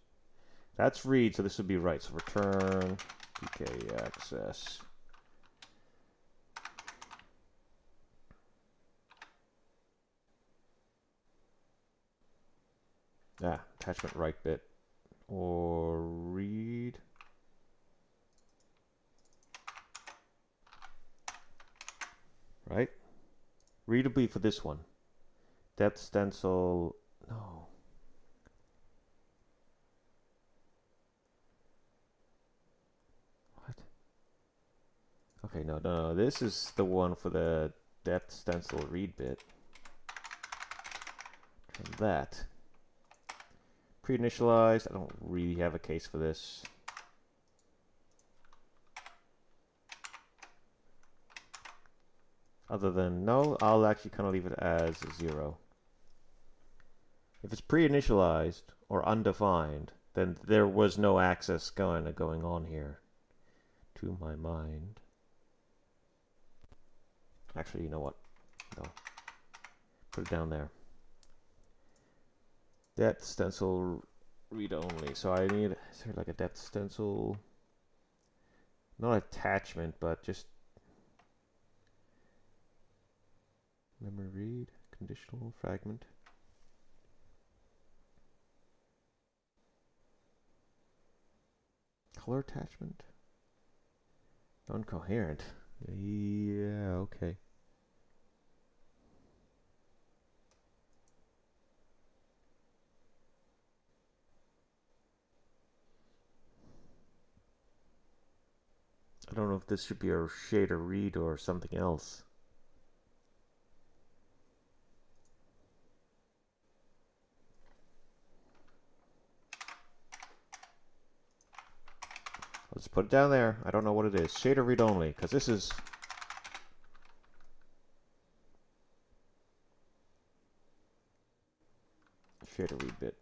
That's read, so this would be right. So return VK access. Ah, attachment write bit. Or read. Right? Readably for this one. Depth stencil. No. What? Okay, no, no, no. This is the one for the depth stencil read bit. And that. Pre-initialized. I don't really have a case for this. Other than no, I'll actually kind of leave it as zero. If it's pre-initialized or undefined, then there was no access going going on here, to my mind. Actually, you know what? No. Put it down there. Depth stencil read only. So I need, is there like a depth stencil? Not attachment, but just memory read, conditional fragment. Color attachment? Non-coherent. Yeah, okay. I don't know if this should be a shader read or something else. Let's put it down there. I don't know what it is. Shader read only, because this is... Shader read bit.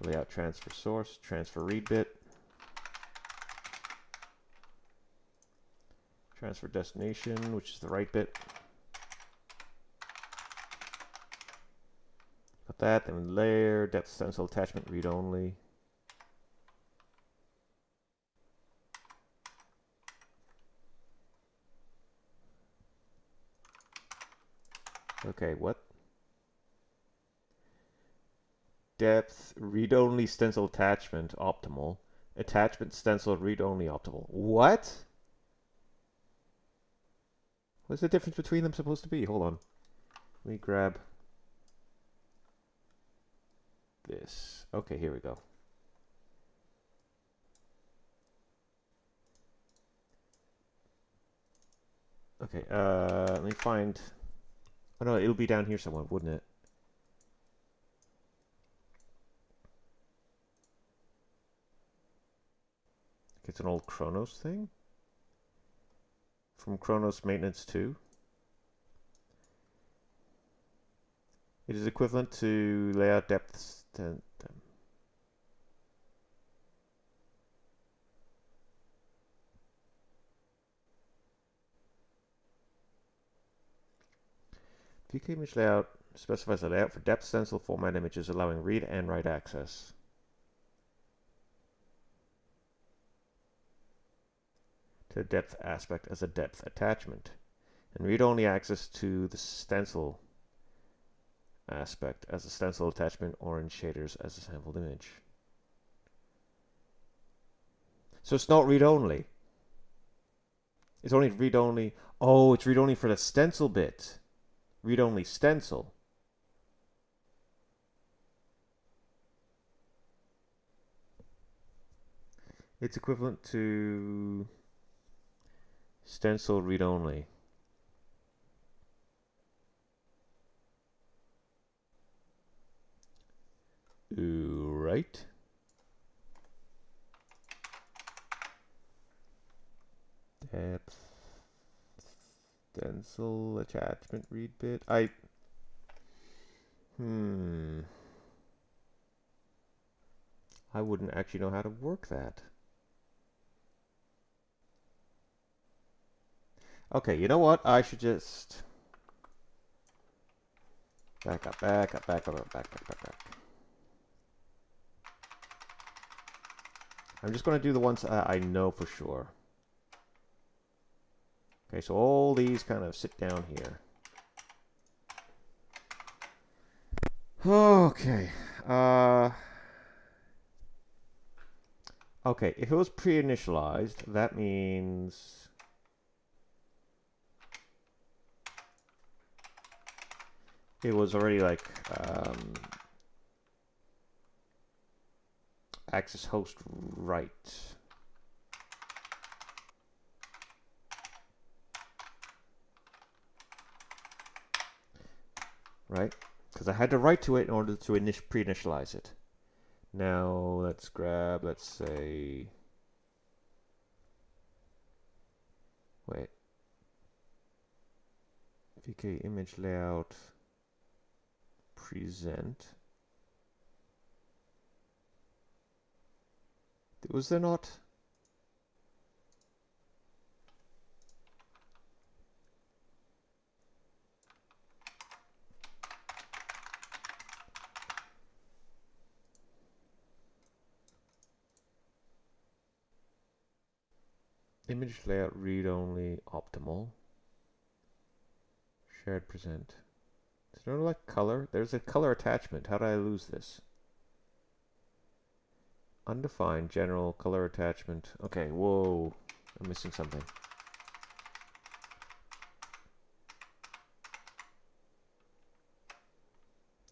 Layout transfer source, transfer read bit. Transfer destination, which is the write bit. Got that, then layer, depth stencil attachment, read only. Okay, what? Depth, read-only stencil attachment, optimal. Attachment stencil, read-only, optimal. What? What's the difference between them supposed to be? Hold on. Let me grab this. Okay, here we go. Okay, uh, let me find Oh no, it'll be down here somewhere, wouldn't it? It's an old Khronos thing? From Khronos Maintenance 2? It is equivalent to layout depth VK image layout specifies a layout for depth stencil format images allowing read and write access. The depth aspect as a depth attachment. And read-only access to the stencil aspect as a stencil attachment or in shaders as a sampled image. So it's not read-only. It's only read-only. Oh, it's read-only for the stencil bit read-only stencil. It's equivalent to stencil read-only. Right. Depth stencil attachment read bit. I hmm. I wouldn't actually know how to work that. Okay, you know what? I should just back up, back up, back up, back, back, back, back. I'm just going to do the ones I know for sure. Okay, so all these kind of sit down here. Okay. Uh, okay, if it was pre-initialized, that means... It was already like um, access host write. right? Because I had to write to it in order to pre-initialize it. Now let's grab, let's say, wait, VK image layout, present. Was there not? Image layout read-only optimal. Shared present. Is there no like color? There's a color attachment. How did I lose this? Undefined general color attachment. Okay, whoa. I'm missing something.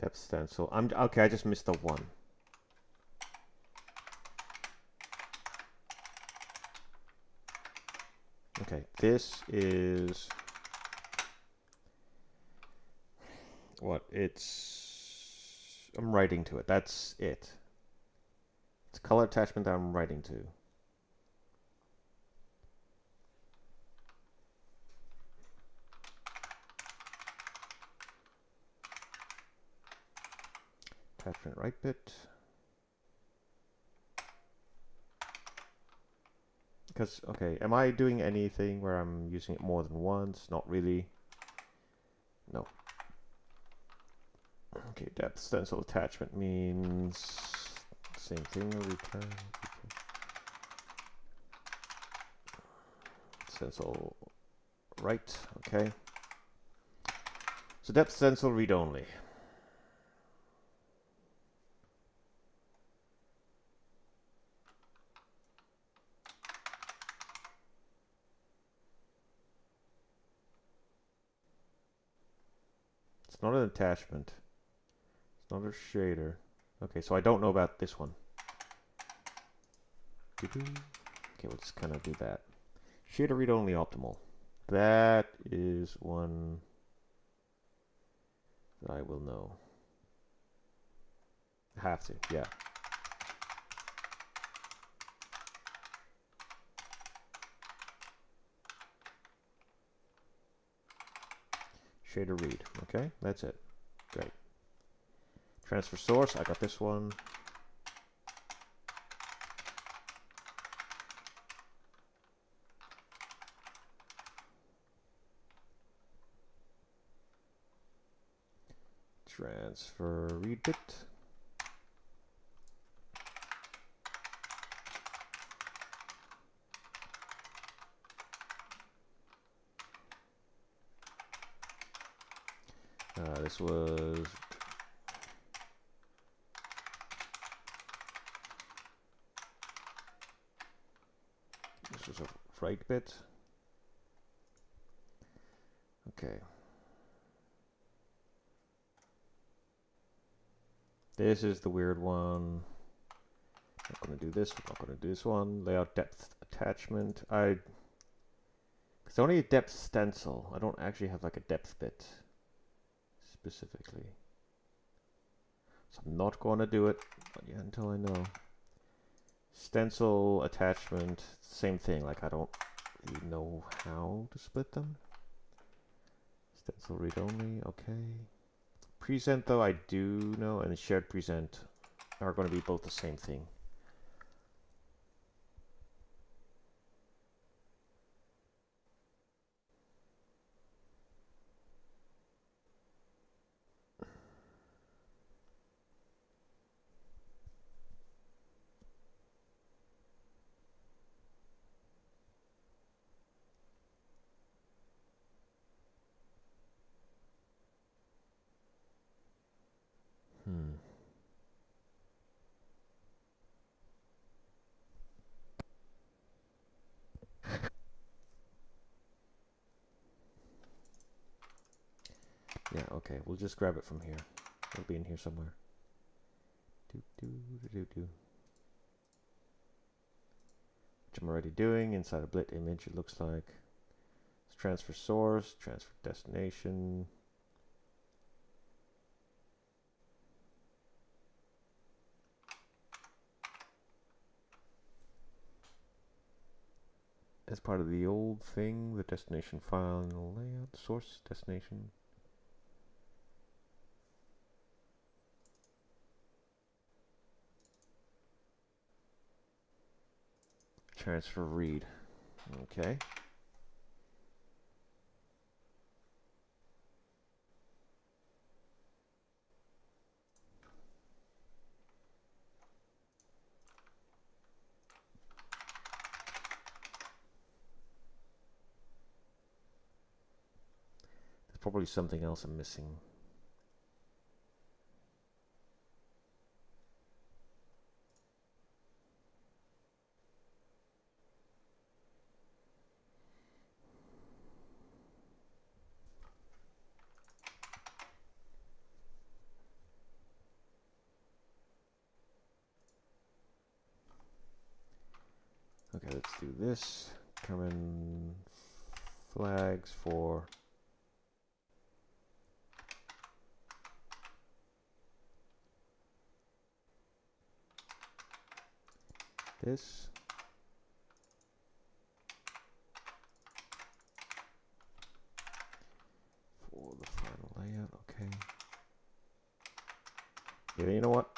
Depth stencil. I'm okay, I just missed the one. Okay, this is what it's I'm writing to it. That's it. It's a color attachment that I'm writing to. Attachment write bit. Because, okay, am I doing anything where I'm using it more than once? Not really. No. Okay, depth stencil attachment means same thing, return. Stencil write, okay. So depth stencil read only. It's not an attachment. It's not a shader. Okay, so I don't know about this one. Okay, we'll just kind of do that. Shader read only optimal. That is one that I will know. Have to, yeah. Shader read, okay, that's it. Great. Transfer source, I got this one. Transfer read bit. Uh, this was this write bit. Okay. This is the weird one. Not going to do this. We're not going to do this one. Layout depth attachment. I. It's only a depth stencil. I don't actually have like a depth bit specifically. So I'm not going to do it yeah, until I know. Stencil attachment, same thing. Like I don't really know how to split them. Stencil read only, okay. Present though I do know, and shared present are going to be both the same thing. Hmm. Yeah, okay, we'll just grab it from here. It'll be in here somewhere. Do, do, do, do. Which I'm already doing inside a blit image, it looks like. Transfer source, transfer destination. as part of the old thing, the destination file and the layout, source, destination. Transfer read. Okay. There's probably something else I'm missing. Okay, let's do this. determine flags for this. For the final layout, okay. Yeah, you know what?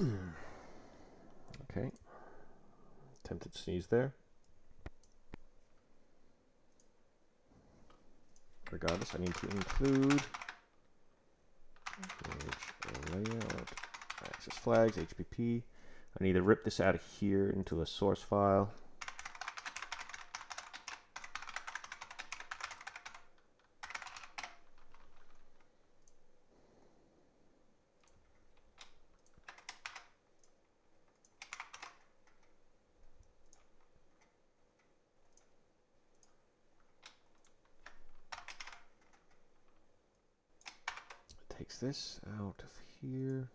[clears throat] okay. Tempted to sneeze there. Regardless, I need to include layout, access flags, HPP. I need to rip this out of here into a source file. This out of here.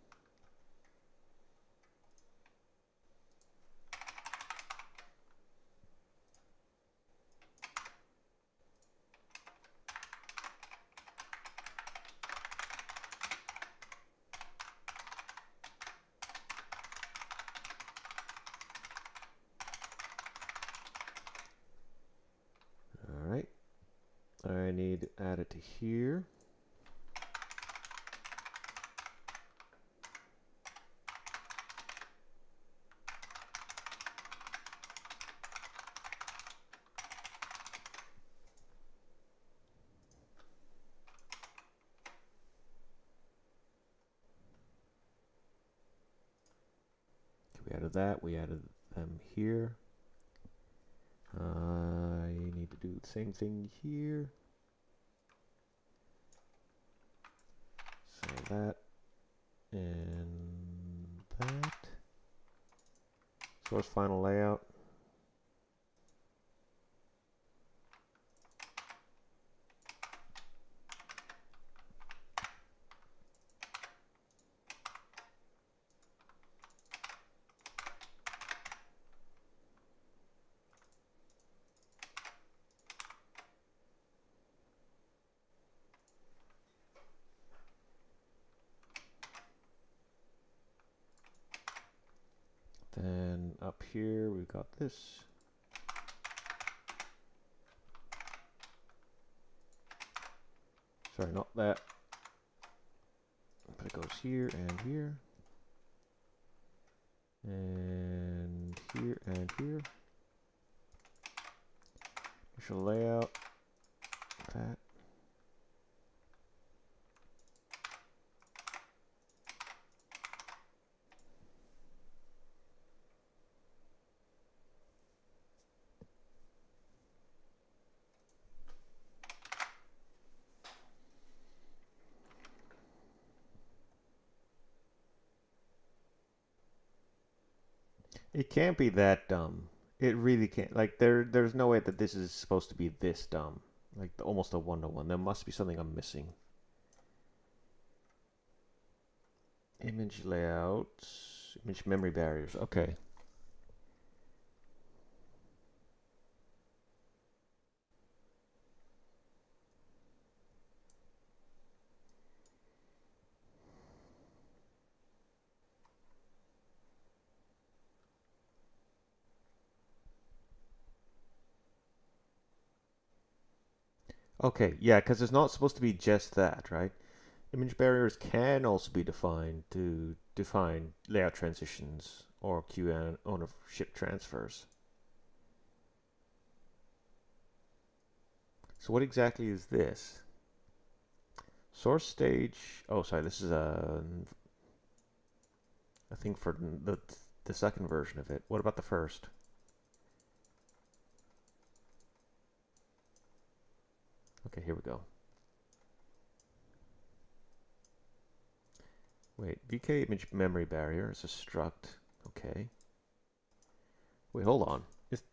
All right. I need to add it to here. We added that. We added them here. I need to do the thing here. So that and that. Source final layout. Then up here we've got this. Sorry, not that. But it goes here and here. And here and here. Initial layout. That. It can't be that dumb. It really can't. Like there, there's no way that this is supposed to be this dumb. Like almost a one to one. There must be something I'm missing. Image layout, image memory barriers. Okay. Okay, yeah, because it's not supposed to be just that, right? Image barriers can also be defined to define layout transitions or and ownership transfers. So what exactly is this? Source stage, oh sorry, this is a I think for the the second version of it. What about the first? Okay, here we go. Wait, VK image memory barrier is a struct. Okay. Wait, hold on. Is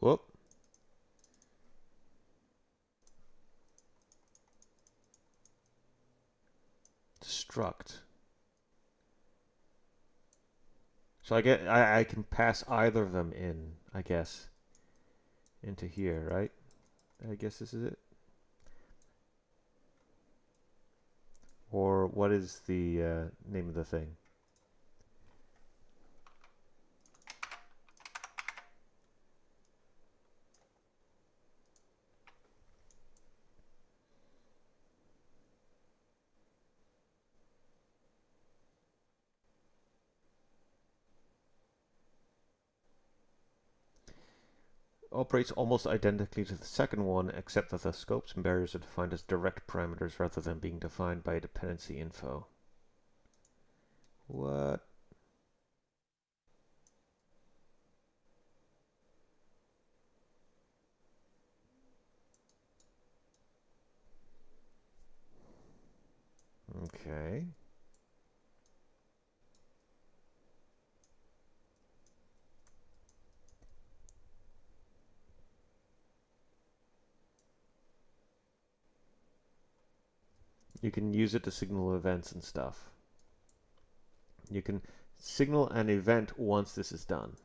Whoop. Struct. So I get I, I can pass either of them in, I guess, into here, right? I guess this is it. Or what is the uh, name of the thing? Operates almost identically to the second one, except that the scopes and barriers are defined as direct parameters rather than being defined by dependency info. What? Okay. You can use it to signal events and stuff. You can signal an event once this is done.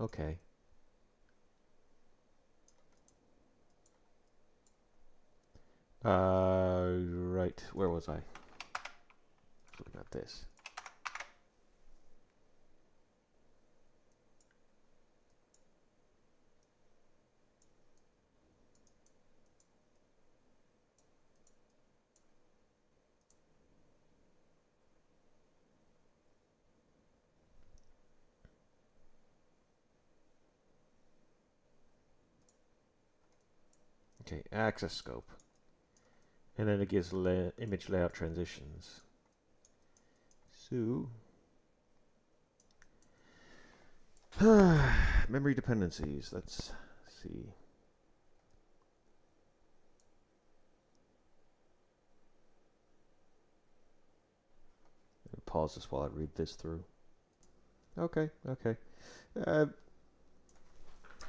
Okay. Uh, right, where was I? Looking at this. Okay, access scope. And then it gives la image layout transitions. So, [sighs] memory dependencies. Let's see. Pause this while I read this through. Okay, okay. Uh,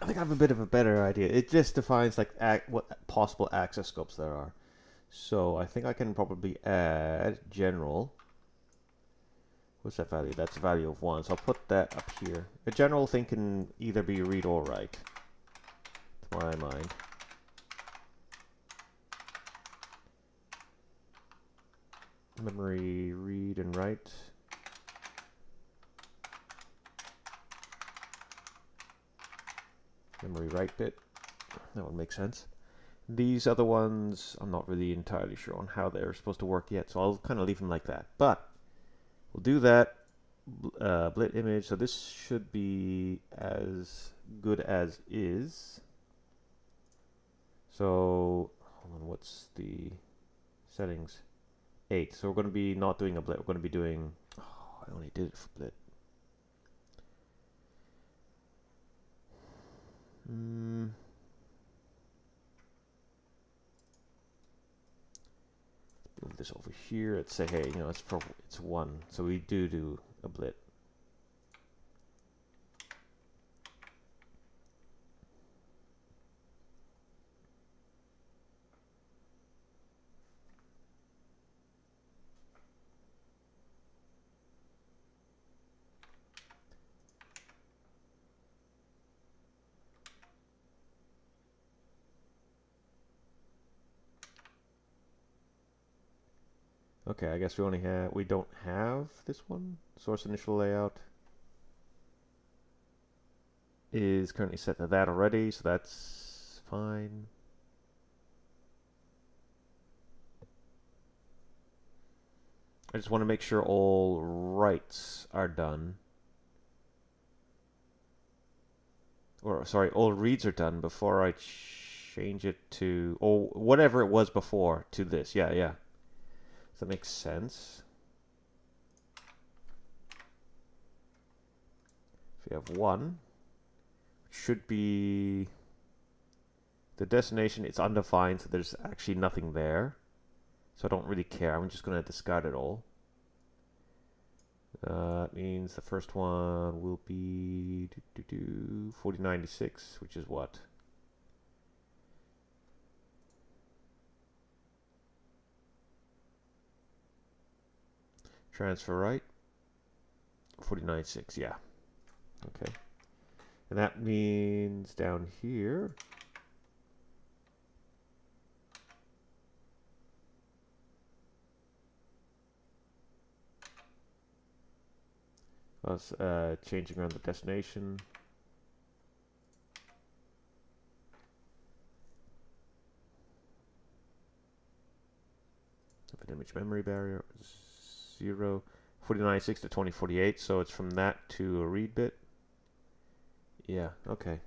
I think I have a bit of a better idea. It just defines like what possible access scopes there are. So I think I can probably add general. What's that value? That's a value of 1. So I'll put that up here. A general thing can either be read or write, to my mind. Memory read and write. Memory write bit. That would make sense. These other ones, I'm not really entirely sure on how they're supposed to work yet, so I'll kind of leave them like that. But we'll do that uh, blit image. So this should be as good as is. So hold on, what's the settings? Eight. So we're going to be not doing a blit. We're going to be doing. Oh, I only did it for blit. Move this over here. Let's say, hey, you know, it's for it's one, so we do do a blit. Okay, I guess we only have, we don't have this one. Source initial layout is currently set to that already, so that's fine. I just want to make sure all writes are done. Or, sorry, all reads are done before I change it to, or whatever it was before, to this. Yeah, yeah. Does that make sense? If you have one, it should be the destination. It's undefined, so there's actually nothing there. So I don't really care. I'm just going to discard it all. Uh, that means the first one will be doo -doo -doo, 4096, which is what? Transfer write. 49.6, yeah. Okay. And that means down here. Us uh, changing around the destination. Of an image memory barrier zero. 49.6 to 2048, so it's from that to a read bit. Yeah, okay.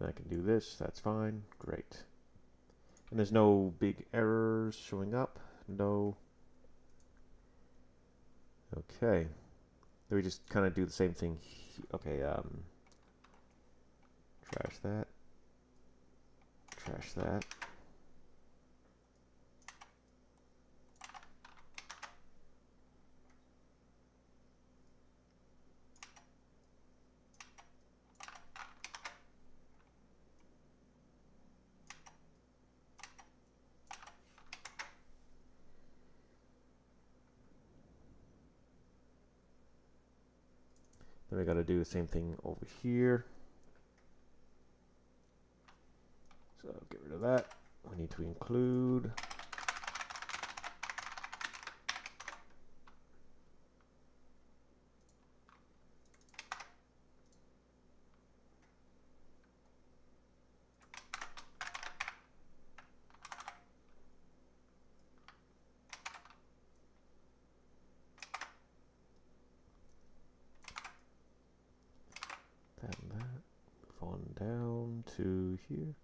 I can do this, that's fine, great. And there's no big errors showing up, no. Okay. Then we just kind of do the same thing. Okay, um, trash that. Trash that. Then we got to do the same thing over here. So get rid of that. We need to include that and that. Move on down to here.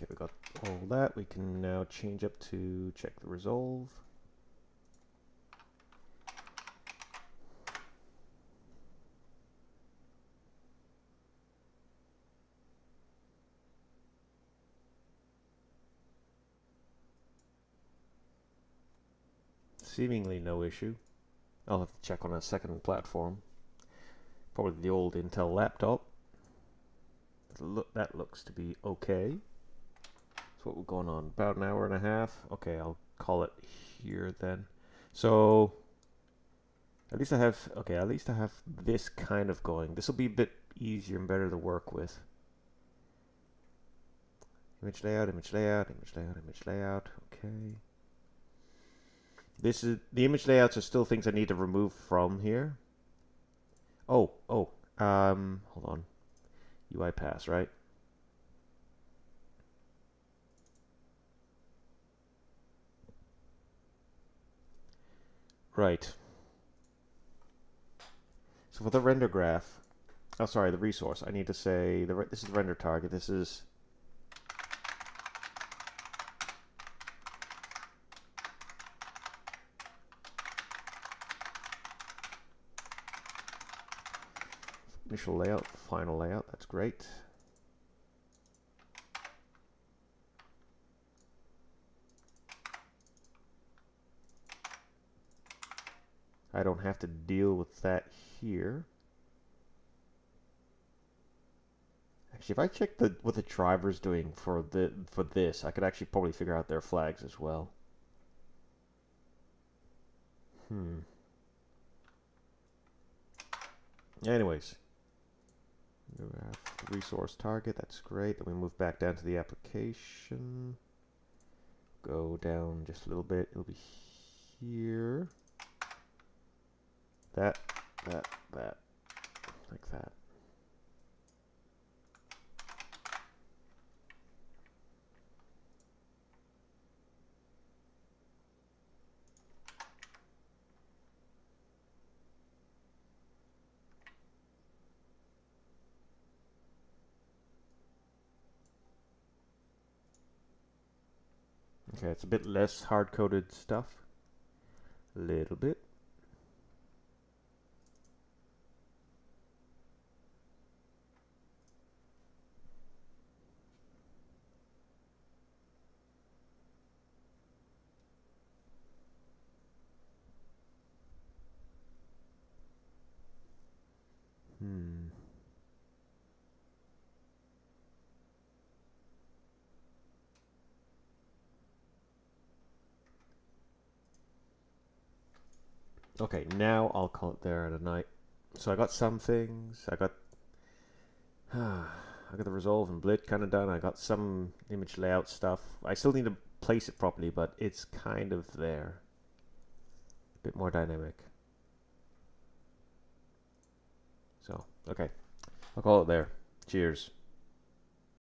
Okay, we got all that. We can now change up to check the resolve. Seemingly no issue. I'll have to check on a second platform. Probably the old Intel laptop. That looks to be okay. So what we're going on about an hour and a half. Okay, I'll call it here then. So at least I have okay. At least I have this kind of going. This will be a bit easier and better to work with. Image layout, image layout, image layout, image layout. Okay. This is the image layouts are still things I need to remove from here. Oh, oh. Um, hold on. UI pass, right? Right. So for the render graph, oh sorry, the resource, I need to say the this is the render target. This is initial layout, final layout. That's great. I don't have to deal with that here. Actually, if I check the what the driver's doing for the for this, I could actually probably figure out their flags as well. Hmm. Anyways. Resource target, that's great. Then we move back down to the application. Go down just a little bit, it'll be here. That, that, that, like that. Okay, it's a bit less hard-coded stuff. A little bit. Okay, now I'll call it there at a night. So I got some things. I got [sighs] I got the resolve and blit kind of done. I got some image layout stuff. I still need to place it properly, but it's kind of there. A bit more dynamic. So, okay. I'll call it there. Cheers.